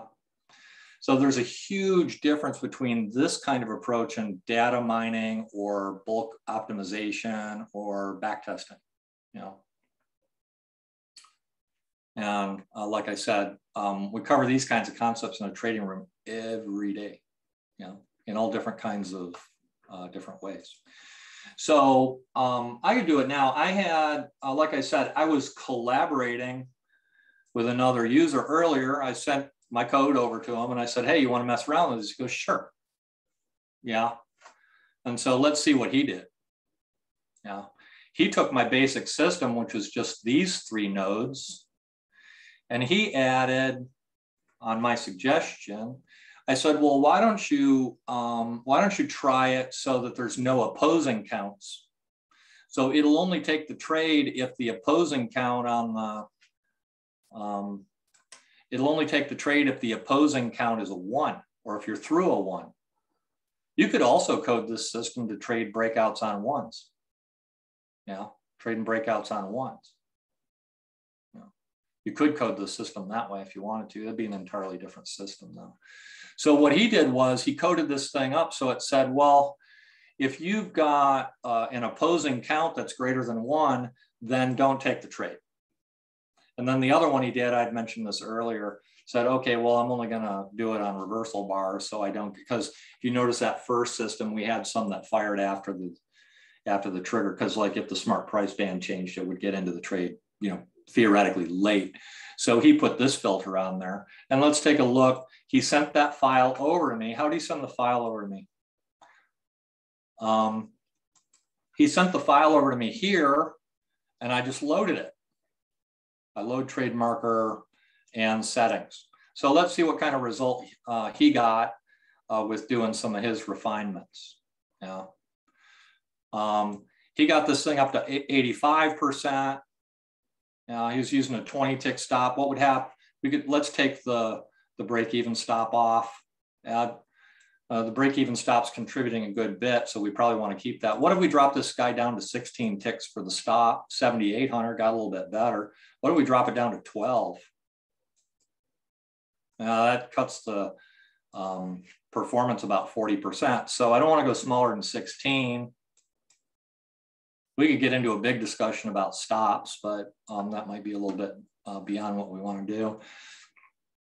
So there's a huge difference between this kind of approach and data mining or bulk optimization or backtesting. You know. And uh, like I said, um, we cover these kinds of concepts in a trading room every day, you know, in all different kinds of uh, different ways. So um, I could do it now. I had, uh, like I said, I was collaborating with another user earlier. I sent my code over to him and I said, hey, you want to mess around with this? He goes, sure. Yeah. And so let's see what he did. Yeah. He took my basic system, which was just these three nodes, and he added on my suggestion, I said, well, why don't you um, why don't you try it so that there's no opposing counts? So it'll only take the trade if the opposing count on the um, it'll only take the trade if the opposing count is a one or if you're through a one. You could also code this system to trade breakouts on ones. Yeah, trading breakouts on ones. You could code the system that way if you wanted to. That'd be an entirely different system though. So what he did was he coded this thing up so it said, well, if you've got uh, an opposing count that's greater than one, then don't take the trade. And then the other one he did, I'd mentioned this earlier, said, okay, well, I'm only gonna do it on reversal bars so I don't, because if you notice that first system, we had some that fired after the after the trigger, because like if the smart price band changed, it would get into the trade, you know, theoretically late. So he put this filter on there. And let's take a look. He sent that file over to me. How did he send the file over to me? Um, he sent the file over to me here, and I just loaded it. I load trade marker and settings. So let's see what kind of result uh, he got uh, with doing some of his refinements. Yeah. Um, he got this thing up to 85%. Uh, he was using a 20 tick stop. What would happen? We could let's take the the break even stop off. Add uh, the break even stop's contributing a good bit, so we probably want to keep that. What if we drop this guy down to 16 ticks for the stop? 7,800 got a little bit better. What if we drop it down to 12? Now that cuts the um, performance about 40%. So I don't want to go smaller than 16 we could get into a big discussion about stops, but um, that might be a little bit uh, beyond what we want to do.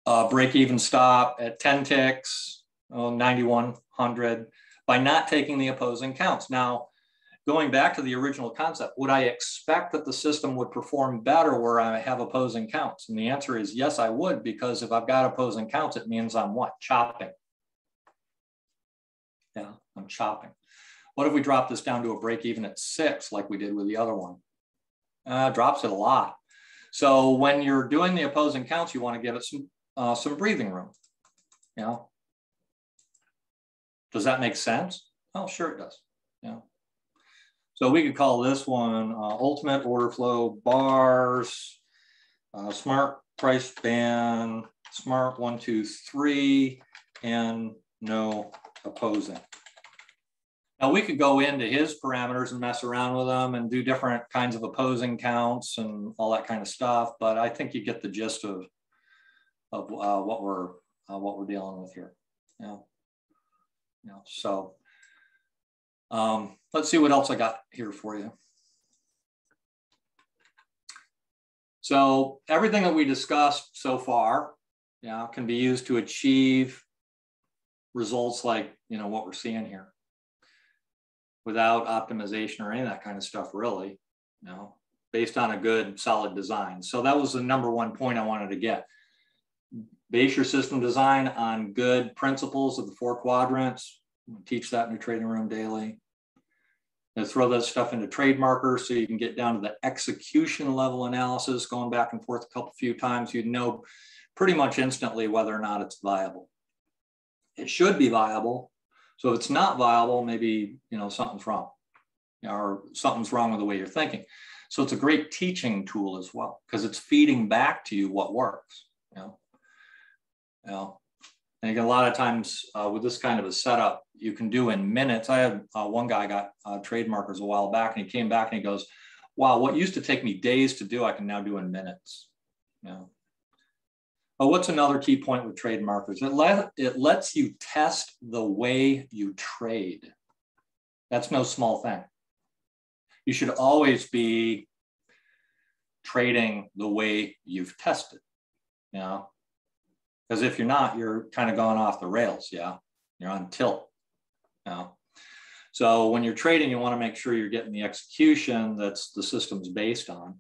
Uh, break even stop at 10 ticks, oh, 9100 by not taking the opposing counts. Now, going back to the original concept, would I expect that the system would perform better where I have opposing counts? And the answer is yes, I would, because if I've got opposing counts, it means I'm what? Chopping. Yeah, I'm chopping. What if we drop this down to a break even at six, like we did with the other one? Uh, drops it a lot. So when you're doing the opposing counts, you want to give it some uh, some breathing room. You know, does that make sense? Oh, sure it does. Yeah. So we could call this one uh, ultimate order flow bars, uh, smart price band, smart one, two, three, and no opposing. Now we could go into his parameters and mess around with them and do different kinds of opposing counts and all that kind of stuff. But I think you get the gist of of uh, what we're uh, what we're dealing with here. Yeah. Yeah. So um, let's see what else I got here for you. So everything that we discussed so far, yeah, can be used to achieve results like you know what we're seeing here without optimization or any of that kind of stuff really you know based on a good solid design. So that was the number one point i wanted to get. Base your system design on good principles of the four quadrants. Teach that in your trading room daily. And throw that stuff into trade markers so you can get down to the execution level analysis going back and forth a couple few times. You know pretty much instantly whether or not it's viable. It should be viable. So if it's not viable, maybe you know something's wrong, or something's wrong with the way you're thinking. So it's a great teaching tool as well because it's feeding back to you what works. You know, you know. Think a lot of times uh, with this kind of a setup, you can do in minutes. I had uh, one guy got uh, trade markers a while back, and he came back and he goes, "Wow, what used to take me days to do, I can now do in minutes." You know, but what's another key point with trade markers? It, let, it lets you test the way you trade. That's no small thing. You should always be trading the way you've tested, you know? Because if you're not, you're kind of going off the rails, yeah? You're on tilt, you know? So when you're trading, you want to make sure you're getting the execution that's the system's based on.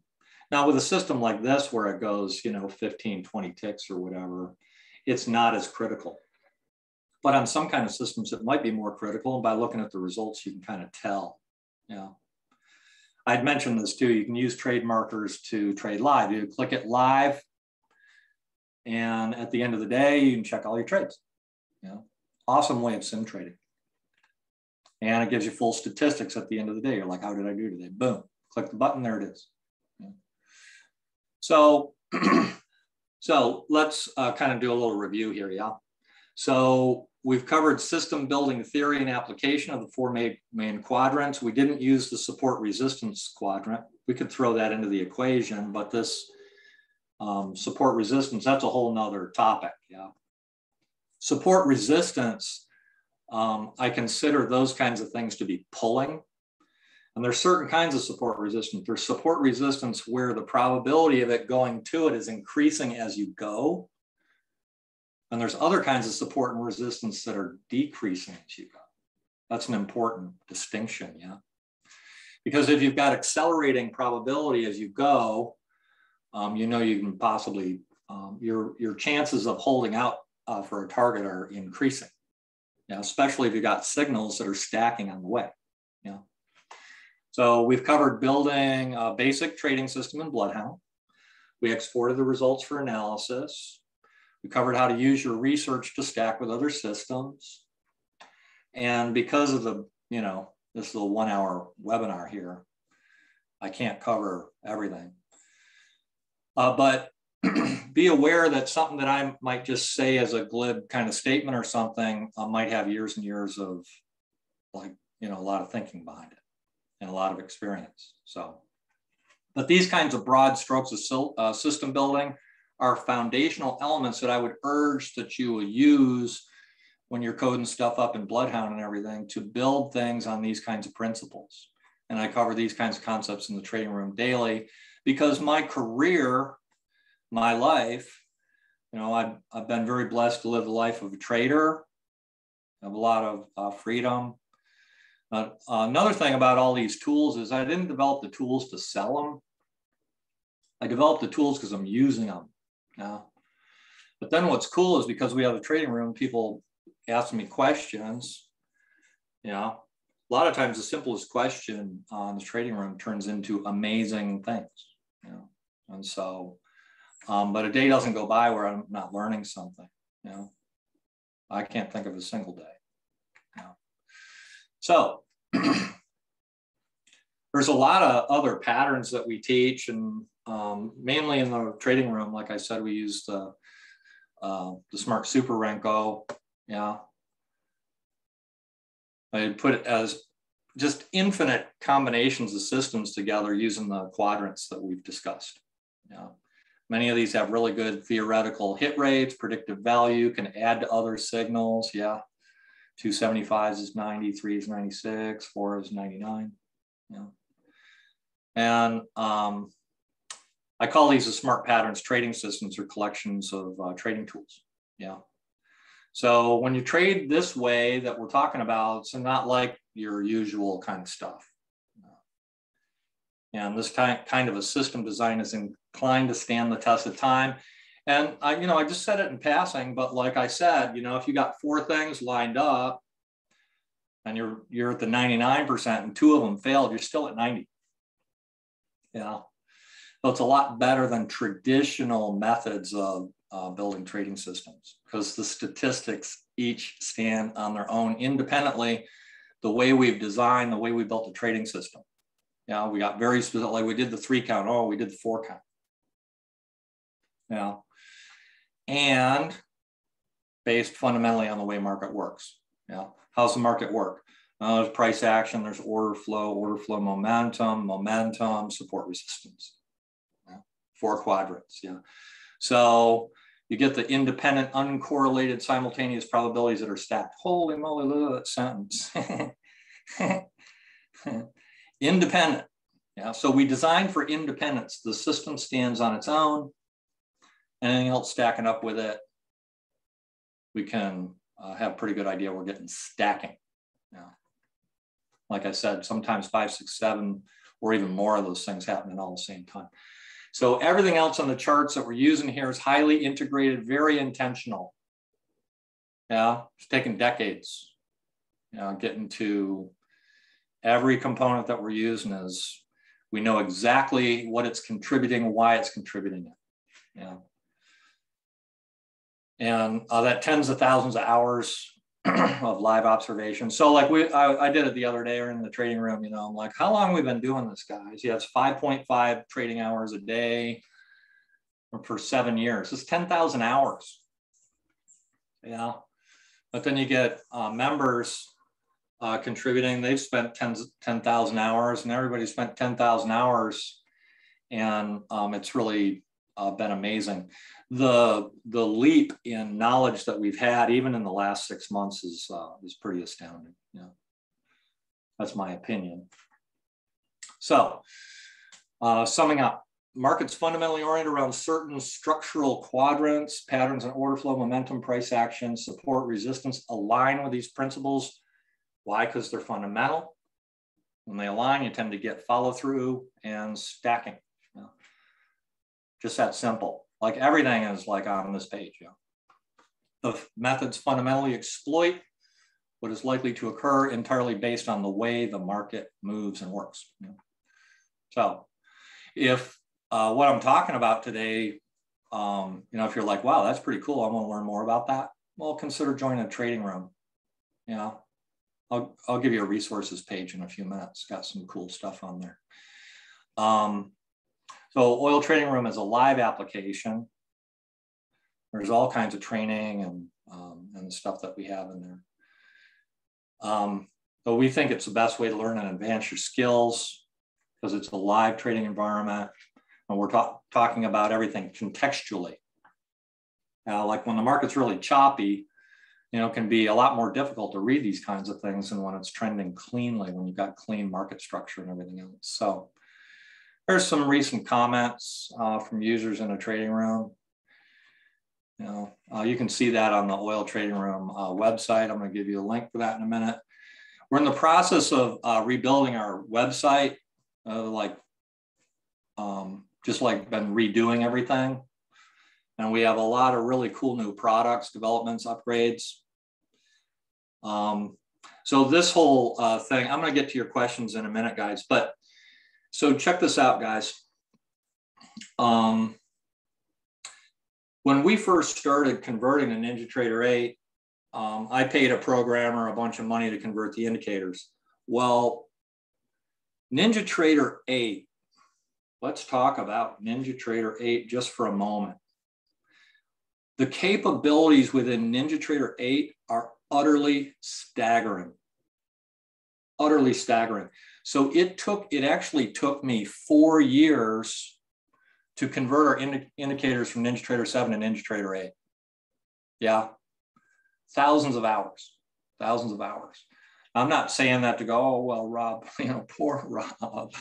Now with a system like this, where it goes, you know, 15, 20 ticks or whatever, it's not as critical. But on some kind of systems, it might be more critical. And by looking at the results, you can kind of tell. Yeah. I'd mentioned this too. You can use trade markers to trade live. You click it live. And at the end of the day, you can check all your trades. Yeah. Awesome way of sim trading. And it gives you full statistics at the end of the day. You're like, how did I do today? Boom. Click the button, there it is. So, *clears throat* so let's uh, kind of do a little review here, yeah? So we've covered system building theory and application of the four main, main quadrants. We didn't use the support resistance quadrant. We could throw that into the equation, but this um, support resistance, that's a whole nother topic, yeah? Support resistance, um, I consider those kinds of things to be pulling and there's certain kinds of support resistance. There's support resistance where the probability of it going to it is increasing as you go. And there's other kinds of support and resistance that are decreasing as you go. That's an important distinction, yeah. Because if you've got accelerating probability as you go, um, you know you can possibly, um, your, your chances of holding out uh, for a target are increasing. Yeah, especially if you've got signals that are stacking on the way. Yeah. So we've covered building a basic trading system in Bloodhound. We exported the results for analysis. We covered how to use your research to stack with other systems. And because of the, you know, this little one hour webinar here, I can't cover everything. Uh, but *clears throat* be aware that something that I might just say as a glib kind of statement or something uh, might have years and years of like, you know, a lot of thinking behind it and a lot of experience. So, but these kinds of broad strokes of uh, system building are foundational elements that I would urge that you will use when you're coding stuff up in Bloodhound and everything to build things on these kinds of principles. And I cover these kinds of concepts in the trading room daily because my career, my life, you know, I've, I've been very blessed to live the life of a trader, I have a lot of uh, freedom, uh, another thing about all these tools is I didn't develop the tools to sell them. I developed the tools because I'm using them. Yeah. But then what's cool is because we have a trading room, people ask me questions. You know, a lot of times the simplest question on the trading room turns into amazing things. You know, and so, um, but a day doesn't go by where I'm not learning something. You know, I can't think of a single day. So *clears throat* there's a lot of other patterns that we teach and um, mainly in the trading room, like I said, we use the, uh, the Smart Super Renko. Yeah. I put it as just infinite combinations of systems together using the quadrants that we've discussed. Yeah. Many of these have really good theoretical hit rates, predictive value, can add to other signals. Yeah. 275 is 90, 3 is 96, 4 is 99. Yeah. And um, I call these the smart patterns trading systems or collections of uh, trading tools. Yeah. So when you trade this way that we're talking about, it's not like your usual kind of stuff. And this kind of a system design is inclined to stand the test of time. And I, you know, I just said it in passing, but like I said, you know, if you got four things lined up and you're you're at the 99% and two of them failed, you're still at 90. Yeah. So it's a lot better than traditional methods of uh, building trading systems because the statistics each stand on their own independently. The way we've designed, the way we built the trading system. Yeah, we got very specific, like we did the three count. Oh, we did the four count. Yeah. And based fundamentally on the way market works. Yeah. How's the market work? Uh, there's price action, there's order flow, order flow momentum, momentum, support resistance. Yeah. Four quadrants. Yeah. So you get the independent, uncorrelated, simultaneous probabilities that are stacked. Holy moly, look at that sentence. *laughs* independent. Yeah. So we design for independence. The system stands on its own. Anything else stacking up with it, we can uh, have a pretty good idea we're getting stacking. Yeah like I said, sometimes five, six, seven, or even more of those things happening all at the same time. So everything else on the charts that we're using here is highly integrated, very intentional. Yeah, it's taken decades. You know, getting to every component that we're using is we know exactly what it's contributing, why it's contributing it. Yeah. And uh, that tens of thousands of hours *clears throat* of live observation. So like we, I, I, did it the other day or in the trading room, you know, I'm like, how long we've been doing this guys? Yeah, it's 5.5 trading hours a day for seven years. It's 10,000 hours. Yeah. But then you get uh, members uh, contributing. They've spent 10,000 10, hours and everybody spent 10,000 hours. And um, it's really uh, been amazing the the leap in knowledge that we've had even in the last six months is uh, is pretty astounding. Yeah, that's my opinion. So, uh, summing up, markets fundamentally oriented around certain structural quadrants, patterns and order flow, momentum, price action, support, resistance align with these principles. Why? Because they're fundamental. When they align, you tend to get follow through and stacking. Just that simple. Like everything is like on this page. Yeah. The methods fundamentally exploit what is likely to occur entirely based on the way the market moves and works. Yeah. So if uh, what I'm talking about today, um, you know, if you're like, wow, that's pretty cool. I want to learn more about that. Well, consider joining a trading room. You know, I'll, I'll give you a resources page in a few minutes. Got some cool stuff on there. Um, so oil trading room is a live application. There's all kinds of training and, um, and stuff that we have in there. Um, but we think it's the best way to learn and advance your skills because it's a live trading environment. And we're talk talking about everything contextually. Like when the market's really choppy, you know, can be a lot more difficult to read these kinds of things than when it's trending cleanly, when you've got clean market structure and everything else. So there's some recent comments uh, from users in the trading room. You know, uh, you can see that on the oil trading room uh, website. I'm going to give you a link for that in a minute. We're in the process of uh, rebuilding our website, uh, like um, just like been redoing everything. And we have a lot of really cool new products, developments, upgrades. Um, so this whole uh, thing, I'm going to get to your questions in a minute, guys. But so check this out, guys. Um, when we first started converting to NinjaTrader 8, um, I paid a programmer a bunch of money to convert the indicators. Well, NinjaTrader 8, let's talk about NinjaTrader 8 just for a moment. The capabilities within NinjaTrader 8 are utterly staggering. utterly staggering. So it took, it actually took me four years to convert our indi indicators from NinjaTrader 7 to NinjaTrader 8. Yeah, thousands of hours, thousands of hours. I'm not saying that to go, oh, well, Rob, *laughs* you know, poor Rob.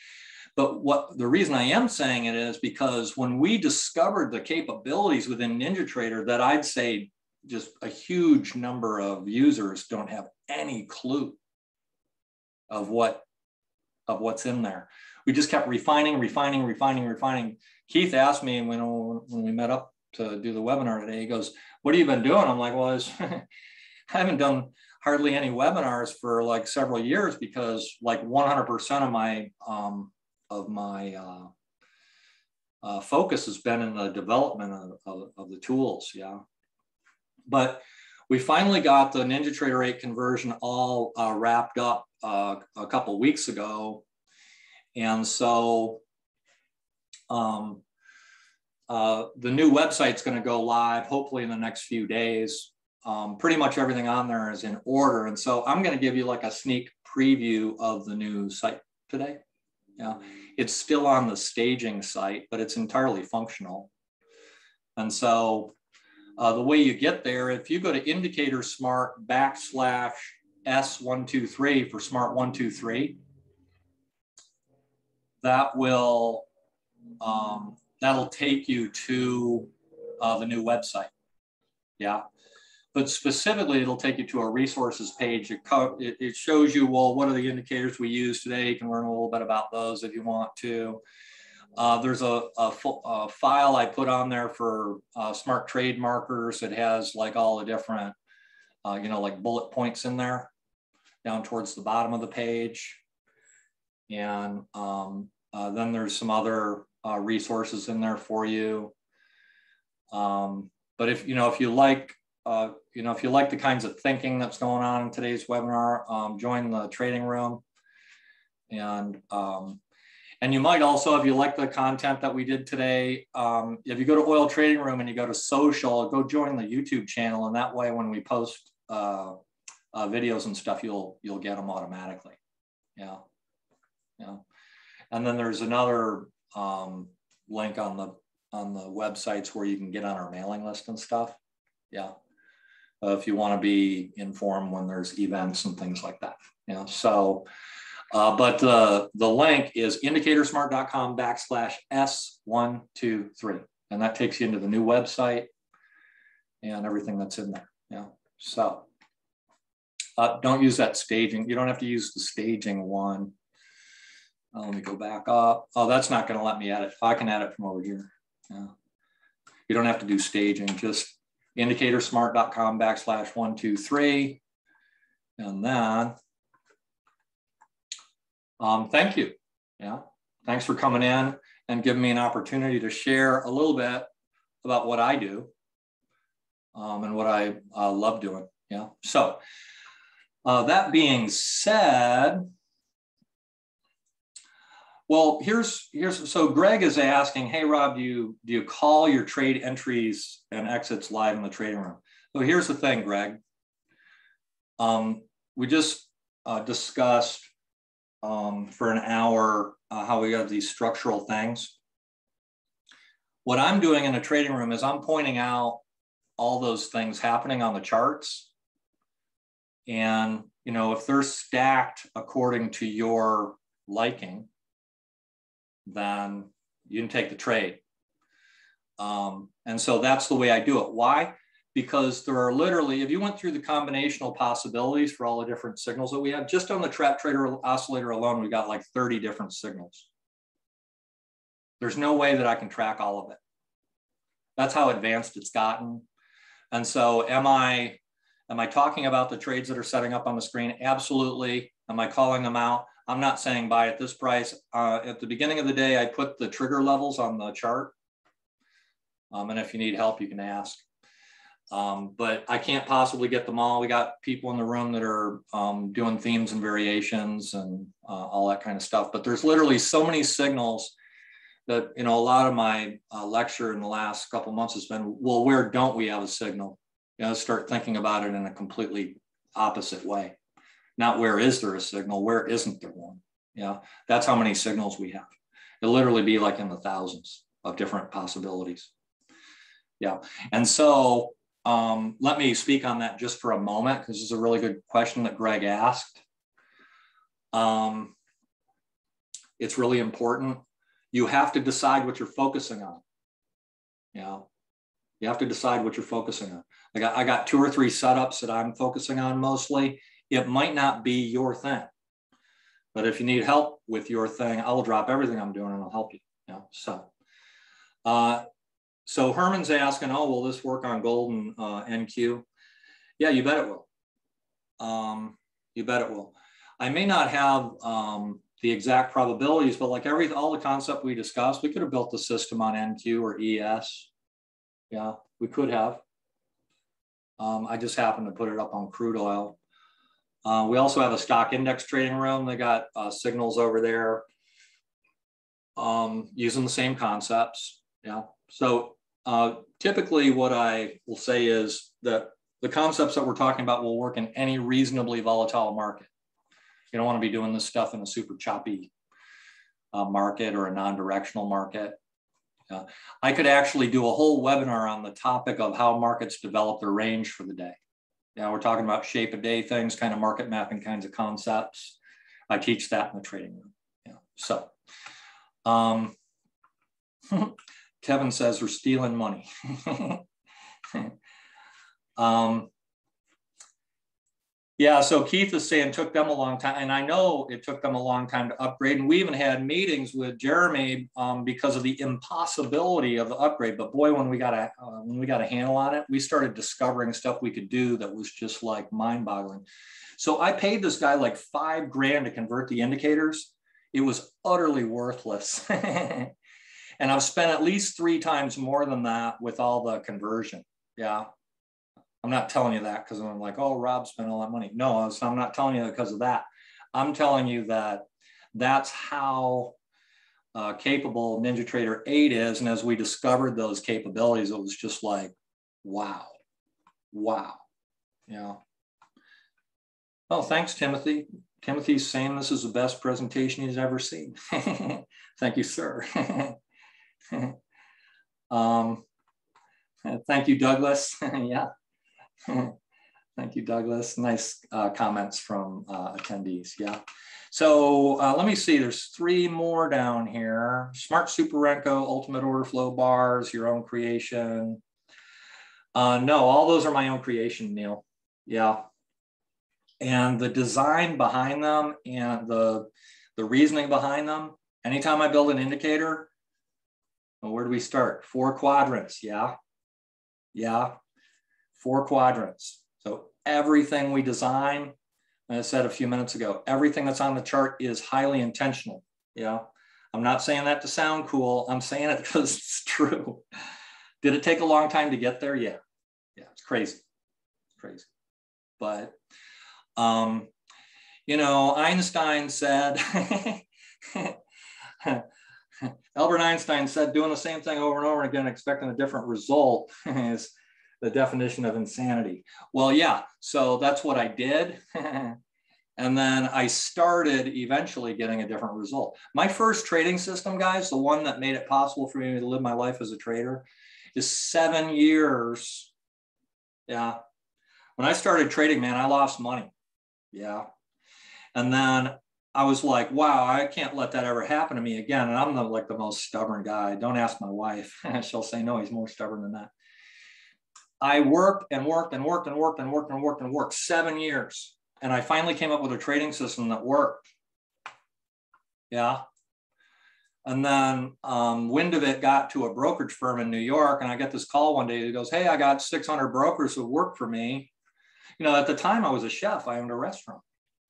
*laughs* but what the reason I am saying it is because when we discovered the capabilities within NinjaTrader that I'd say just a huge number of users don't have any clue of what of what's in there. We just kept refining, refining, refining, refining. Keith asked me when when we met up to do the webinar today. He goes, "What have you been doing?" I'm like, "Well, *laughs* I haven't done hardly any webinars for like several years because like 100% of my um, of my uh, uh, focus has been in the development of, of, of the tools. Yeah, but we finally got the NinjaTrader 8 conversion all uh, wrapped up uh, a couple weeks ago. And so um, uh, the new website's going to go live hopefully in the next few days. Um, pretty much everything on there is in order. And so I'm going to give you like a sneak preview of the new site today. Yeah, it's still on the staging site, but it's entirely functional. And so uh, the way you get there, if you go to indicator smart backslash S123 for smart 123, that will um, that'll take you to uh, the new website. Yeah. But specifically, it'll take you to a resources page. It, it shows you, well, what are the indicators we use today? You can learn a little bit about those if you want to. Uh, there's a, a, a, file I put on there for uh, smart trade markers. It has like all the different, uh, you know, like bullet points in there down towards the bottom of the page. And um, uh, then there's some other uh, resources in there for you. Um, but if, you know, if you like, uh, you know, if you like the kinds of thinking that's going on in today's webinar, um, join the trading room. And um, and you might also, if you like the content that we did today, um, if you go to Oil Trading Room and you go to social, go join the YouTube channel, and that way, when we post uh, uh, videos and stuff, you'll you'll get them automatically. Yeah, yeah. And then there's another um, link on the on the websites where you can get on our mailing list and stuff. Yeah, uh, if you want to be informed when there's events and things like that. Yeah, so. Uh, but uh, the link is indicatorsmart.com backslash S123. And that takes you into the new website and everything that's in there. Yeah. So uh, don't use that staging. You don't have to use the staging one. Uh, let me go back up. Oh, that's not going to let me add it. I can add it from over here. Yeah. You don't have to do staging, just indicatorsmart.com backslash 123. And then um, thank you. Yeah. Thanks for coming in and giving me an opportunity to share a little bit about what I do um, and what I uh, love doing. Yeah. So uh, that being said, well, here's here's so Greg is asking, hey Rob, do you do you call your trade entries and exits live in the trading room? So here's the thing, Greg. Um, we just uh, discussed um, for an hour uh, how we have these structural things. What I'm doing in a trading room is I'm pointing out all those things happening on the charts. And, you know, if they're stacked according to your liking, then you can take the trade. Um, and so that's the way I do it. Why? Because there are literally, if you went through the combinational possibilities for all the different signals that we have, just on the trap trader oscillator alone, we got like 30 different signals. There's no way that I can track all of it. That's how advanced it's gotten. And so am I, am I talking about the trades that are setting up on the screen? Absolutely. Am I calling them out? I'm not saying buy at this price. Uh, at the beginning of the day, I put the trigger levels on the chart. Um, and if you need help, you can ask. Um, but I can't possibly get them all. We got people in the room that are um, doing themes and variations and uh, all that kind of stuff. But there's literally so many signals that, you know, a lot of my uh, lecture in the last couple months has been, well, where don't we have a signal? You know, start thinking about it in a completely opposite way. Not where is there a signal, where isn't there one? Yeah, that's how many signals we have. It'll literally be like in the thousands of different possibilities. Yeah, and so um, let me speak on that just for a moment because this is a really good question that Greg asked. Um, it's really important. You have to decide what you're focusing on. Yeah, you have to decide what you're focusing on. I got, I got two or three setups that I'm focusing on mostly. It might not be your thing, but if you need help with your thing, I'll drop everything I'm doing and I'll help you. Yeah, so. Uh, so Herman's asking, oh, will this work on golden uh, NQ? Yeah, you bet it will. Um, you bet it will. I may not have um, the exact probabilities, but like every all the concept we discussed, we could have built the system on NQ or ES. Yeah, we could have. Um, I just happened to put it up on crude oil. Uh, we also have a stock index trading room. They got uh, signals over there um, using the same concepts. Yeah. So uh, typically what I will say is that the concepts that we're talking about will work in any reasonably volatile market. You don't want to be doing this stuff in a super choppy uh, market or a non-directional market. Uh, I could actually do a whole webinar on the topic of how markets develop their range for the day. Yeah, we're talking about shape of day things, kind of market mapping kinds of concepts. I teach that in the trading room. Yeah. So, um, *laughs* Kevin says we're stealing money. *laughs* um, yeah, so Keith is saying took them a long time, and I know it took them a long time to upgrade. And we even had meetings with Jeremy um, because of the impossibility of the upgrade. But boy, when we got a uh, when we got a handle on it, we started discovering stuff we could do that was just like mind-boggling. So I paid this guy like five grand to convert the indicators. It was utterly worthless. *laughs* And I've spent at least three times more than that with all the conversion. Yeah. I'm not telling you that because I'm like, oh, Rob spent all that money. No, I'm not telling you because of that. I'm telling you that that's how uh, capable NinjaTrader 8 is. And as we discovered those capabilities, it was just like, wow, wow. Yeah. Oh, thanks, Timothy. Timothy's saying this is the best presentation he's ever seen. *laughs* Thank you, sir. *laughs* *laughs* um, thank you, Douglas. *laughs* yeah. *laughs* thank you, Douglas. Nice uh, comments from uh, attendees. Yeah. So uh, let me see, there's three more down here. Smart Super Renko, Ultimate Order Flow Bars, your own creation. Uh, no, all those are my own creation, Neil. Yeah. And the design behind them and the, the reasoning behind them, anytime I build an indicator, well, where do we start? Four quadrants, yeah? Yeah, four quadrants. So everything we design, I said a few minutes ago, everything that's on the chart is highly intentional, yeah? I'm not saying that to sound cool. I'm saying it *laughs* because it's true. Did it take a long time to get there? Yeah. Yeah, it's crazy. It's crazy. But, um, you know, Einstein said, *laughs* Albert Einstein said doing the same thing over and over again, expecting a different result *laughs* is the definition of insanity. Well, yeah, so that's what I did. *laughs* and then I started eventually getting a different result. My first trading system, guys, the one that made it possible for me to live my life as a trader, is seven years. Yeah. When I started trading, man, I lost money. Yeah. And then I was like, wow, I can't let that ever happen to me again. And I'm the, like the most stubborn guy. Don't ask my wife. *laughs* She'll say, no, he's more stubborn than that. I worked and worked and worked and worked and worked and worked and worked seven years. And I finally came up with a trading system that worked. Yeah. And then um, wind of it got to a brokerage firm in New York. And I get this call one day. He goes, Hey, I got 600 brokers who work for me. You know, at the time I was a chef, I owned a restaurant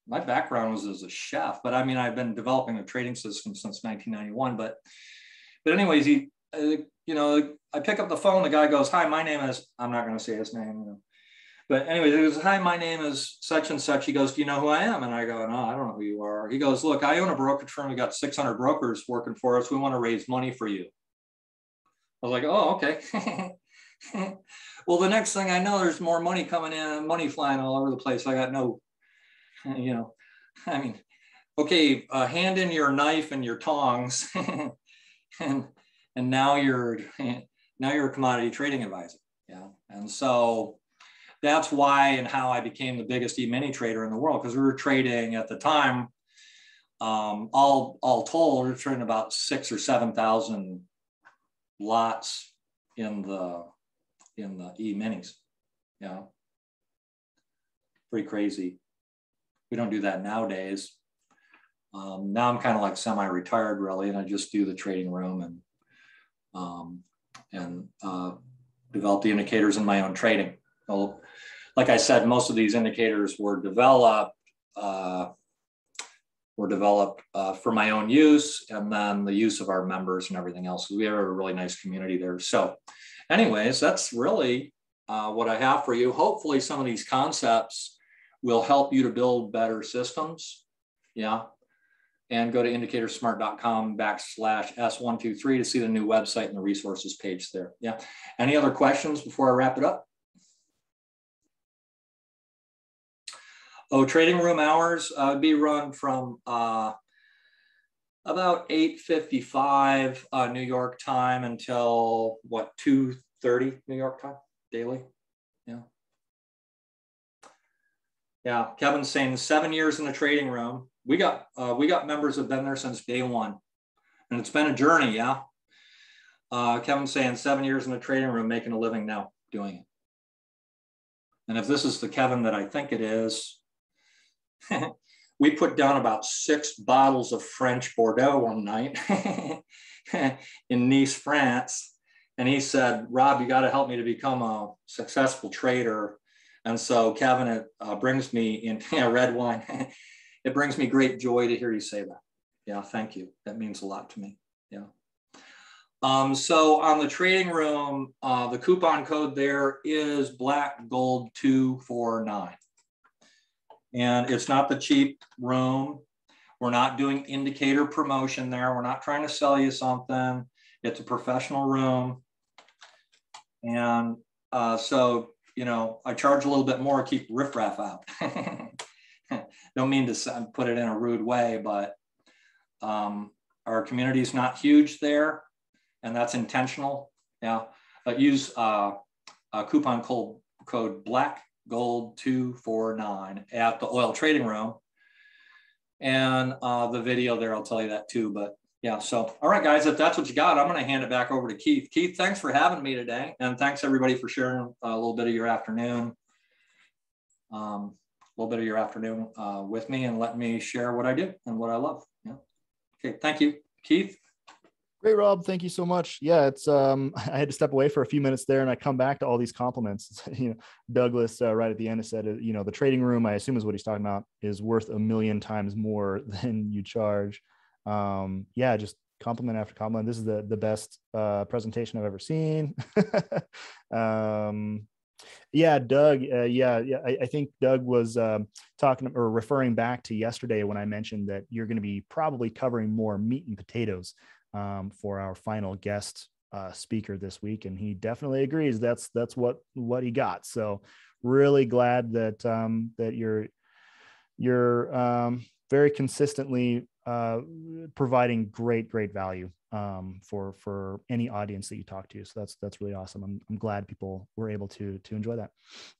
my background was as a chef, but I mean, I've been developing a trading system since 1991. But, but anyways, he, uh, you know, I pick up the phone. The guy goes, "Hi, my name is." I'm not going to say his name. You know. But anyways, he goes, "Hi, my name is such and such." He goes, "Do you know who I am?" And I go, "No, I don't know who you are." He goes, "Look, I own a brokerage firm. We got 600 brokers working for us. We want to raise money for you." I was like, "Oh, okay." *laughs* well, the next thing I know, there's more money coming in, money flying all over the place. I got no *laughs* you know, *laughs* I mean, okay, uh, hand in your knife and your tongs, *laughs* and and now you're now you're a commodity trading advisor. Yeah, and so that's why and how I became the biggest e-mini trader in the world because we were trading at the time. Um, all all told, we we're trading about six or seven thousand lots in the in the e-minis. Yeah, pretty crazy. We don't do that nowadays. Um, now I'm kind of like semi-retired really, and I just do the trading room and um, and uh, develop the indicators in my own trading. Well, like I said, most of these indicators were developed uh, were developed uh, for my own use and then the use of our members and everything else. We have a really nice community there. So anyways, that's really uh, what I have for you. Hopefully some of these concepts will help you to build better systems. Yeah. And go to indicatorsmart.com backslash S123 to see the new website and the resources page there. Yeah. Any other questions before I wrap it up? Oh, trading room hours uh, be run from uh, about 8.55 uh, New York time until what, 2.30 New York time daily? Yeah. Yeah, Kevin's saying seven years in the trading room. We got uh, we got members have been there since day one, and it's been a journey. Yeah. Uh, Kevin's saying seven years in the trading room, making a living now doing it. And if this is the Kevin that I think it is, *laughs* we put down about six bottles of French Bordeaux one night *laughs* in Nice, France. And he said, Rob, you got to help me to become a successful trader. And so, Kevin, it uh, brings me in *laughs* yeah, red wine. *laughs* it brings me great joy to hear you say that. Yeah, thank you. That means a lot to me. Yeah. Um, so on the trading room, uh, the coupon code there is black gold 249 and it's not the cheap room. We're not doing indicator promotion there. We're not trying to sell you something. It's a professional room. And uh, so, you know, I charge a little bit more keep riffraff out. *laughs* Don't mean to put it in a rude way, but um, our community is not huge there, and that's intentional. Yeah, but use uh, a coupon code, code BLACK gold 249 at the oil trading room. And uh, the video there, I'll tell you that too. But yeah, so all right, guys, if that's what you got, I'm going to hand it back over to Keith. Keith, thanks for having me today. And thanks everybody for sharing a little bit of your afternoon. Um, a little bit of your afternoon uh, with me and let me share what I do and what I love. Yeah. Okay. Thank you, Keith. Great, Rob. Thank you so much. Yeah, it's um, *laughs* I had to step away for a few minutes there, and I come back to all these compliments. *laughs* you know, Douglas uh, right at the end has said, uh, you know, the trading room, I assume is what he's talking about, is worth a million times more *laughs* than you charge. Um, yeah, just compliment after compliment. This is the the best uh, presentation I've ever seen. *laughs* um, yeah, Doug. Uh, yeah, yeah. I, I, think Doug was um, talking or referring back to yesterday when I mentioned that you're going to be probably covering more meat and potatoes um, for our final guest uh, speaker this week, and he definitely agrees. That's that's what what he got. So really glad that um, that you're you're um, very consistently uh, providing great great value um, for for any audience that you talk to. So that's that's really awesome. I'm, I'm glad people were able to to enjoy that.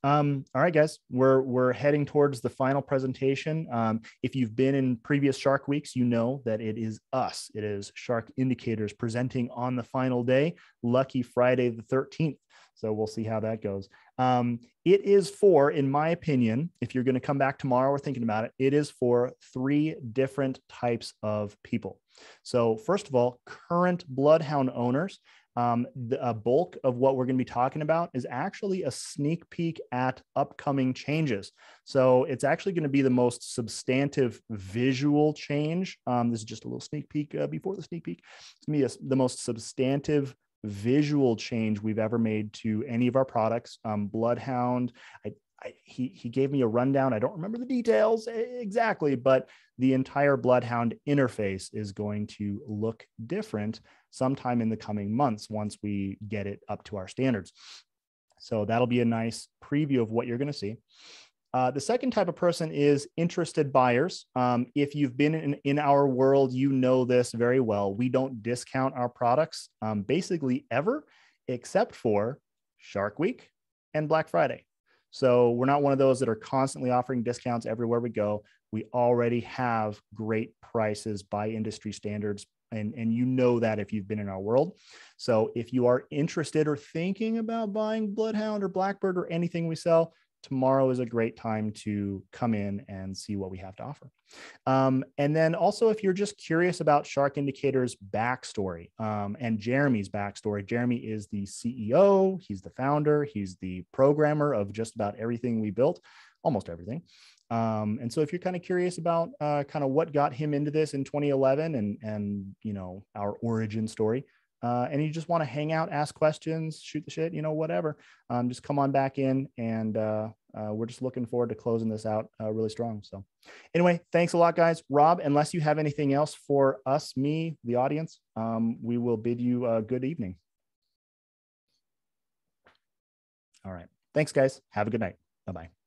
Um, all right, guys, we're we're heading towards the final presentation. Um, if you've been in previous Shark Weeks, you know that it is us. It is Shark Indicators presenting on the final day, Lucky Friday the 13th. So we'll see how that goes. Um, it is for, in my opinion, if you're going to come back tomorrow or thinking about it, it is for three different types of people. So, first of all, current Bloodhound owners. Um, the bulk of what we're going to be talking about is actually a sneak peek at upcoming changes. So it's actually going to be the most substantive visual change. Um, this is just a little sneak peek uh, before the sneak peek. It's going to be a, the most substantive visual change we've ever made to any of our products. Um, Bloodhound, I, I, he, he gave me a rundown. I don't remember the details exactly, but the entire Bloodhound interface is going to look different sometime in the coming months once we get it up to our standards. So that'll be a nice preview of what you're going to see. Uh, the second type of person is interested buyers. Um, if you've been in, in our world, you know this very well. We don't discount our products um, basically ever, except for Shark Week and Black Friday. So we're not one of those that are constantly offering discounts everywhere we go. We already have great prices by industry standards. And, and you know that if you've been in our world. So if you are interested or thinking about buying Bloodhound or Blackbird or anything we sell, tomorrow is a great time to come in and see what we have to offer. Um, and then also, if you're just curious about Shark Indicator's backstory um, and Jeremy's backstory, Jeremy is the CEO, he's the founder, he's the programmer of just about everything we built, almost everything. Um, and so if you're kind of curious about uh, kind of what got him into this in 2011 and, and, you know, our origin story, uh, and you just want to hang out, ask questions, shoot the shit, you know, whatever, um, just come on back in. And uh, uh, we're just looking forward to closing this out uh, really strong. So, anyway, thanks a lot, guys. Rob, unless you have anything else for us, me, the audience, um, we will bid you a good evening. All right. Thanks, guys. Have a good night. Bye bye.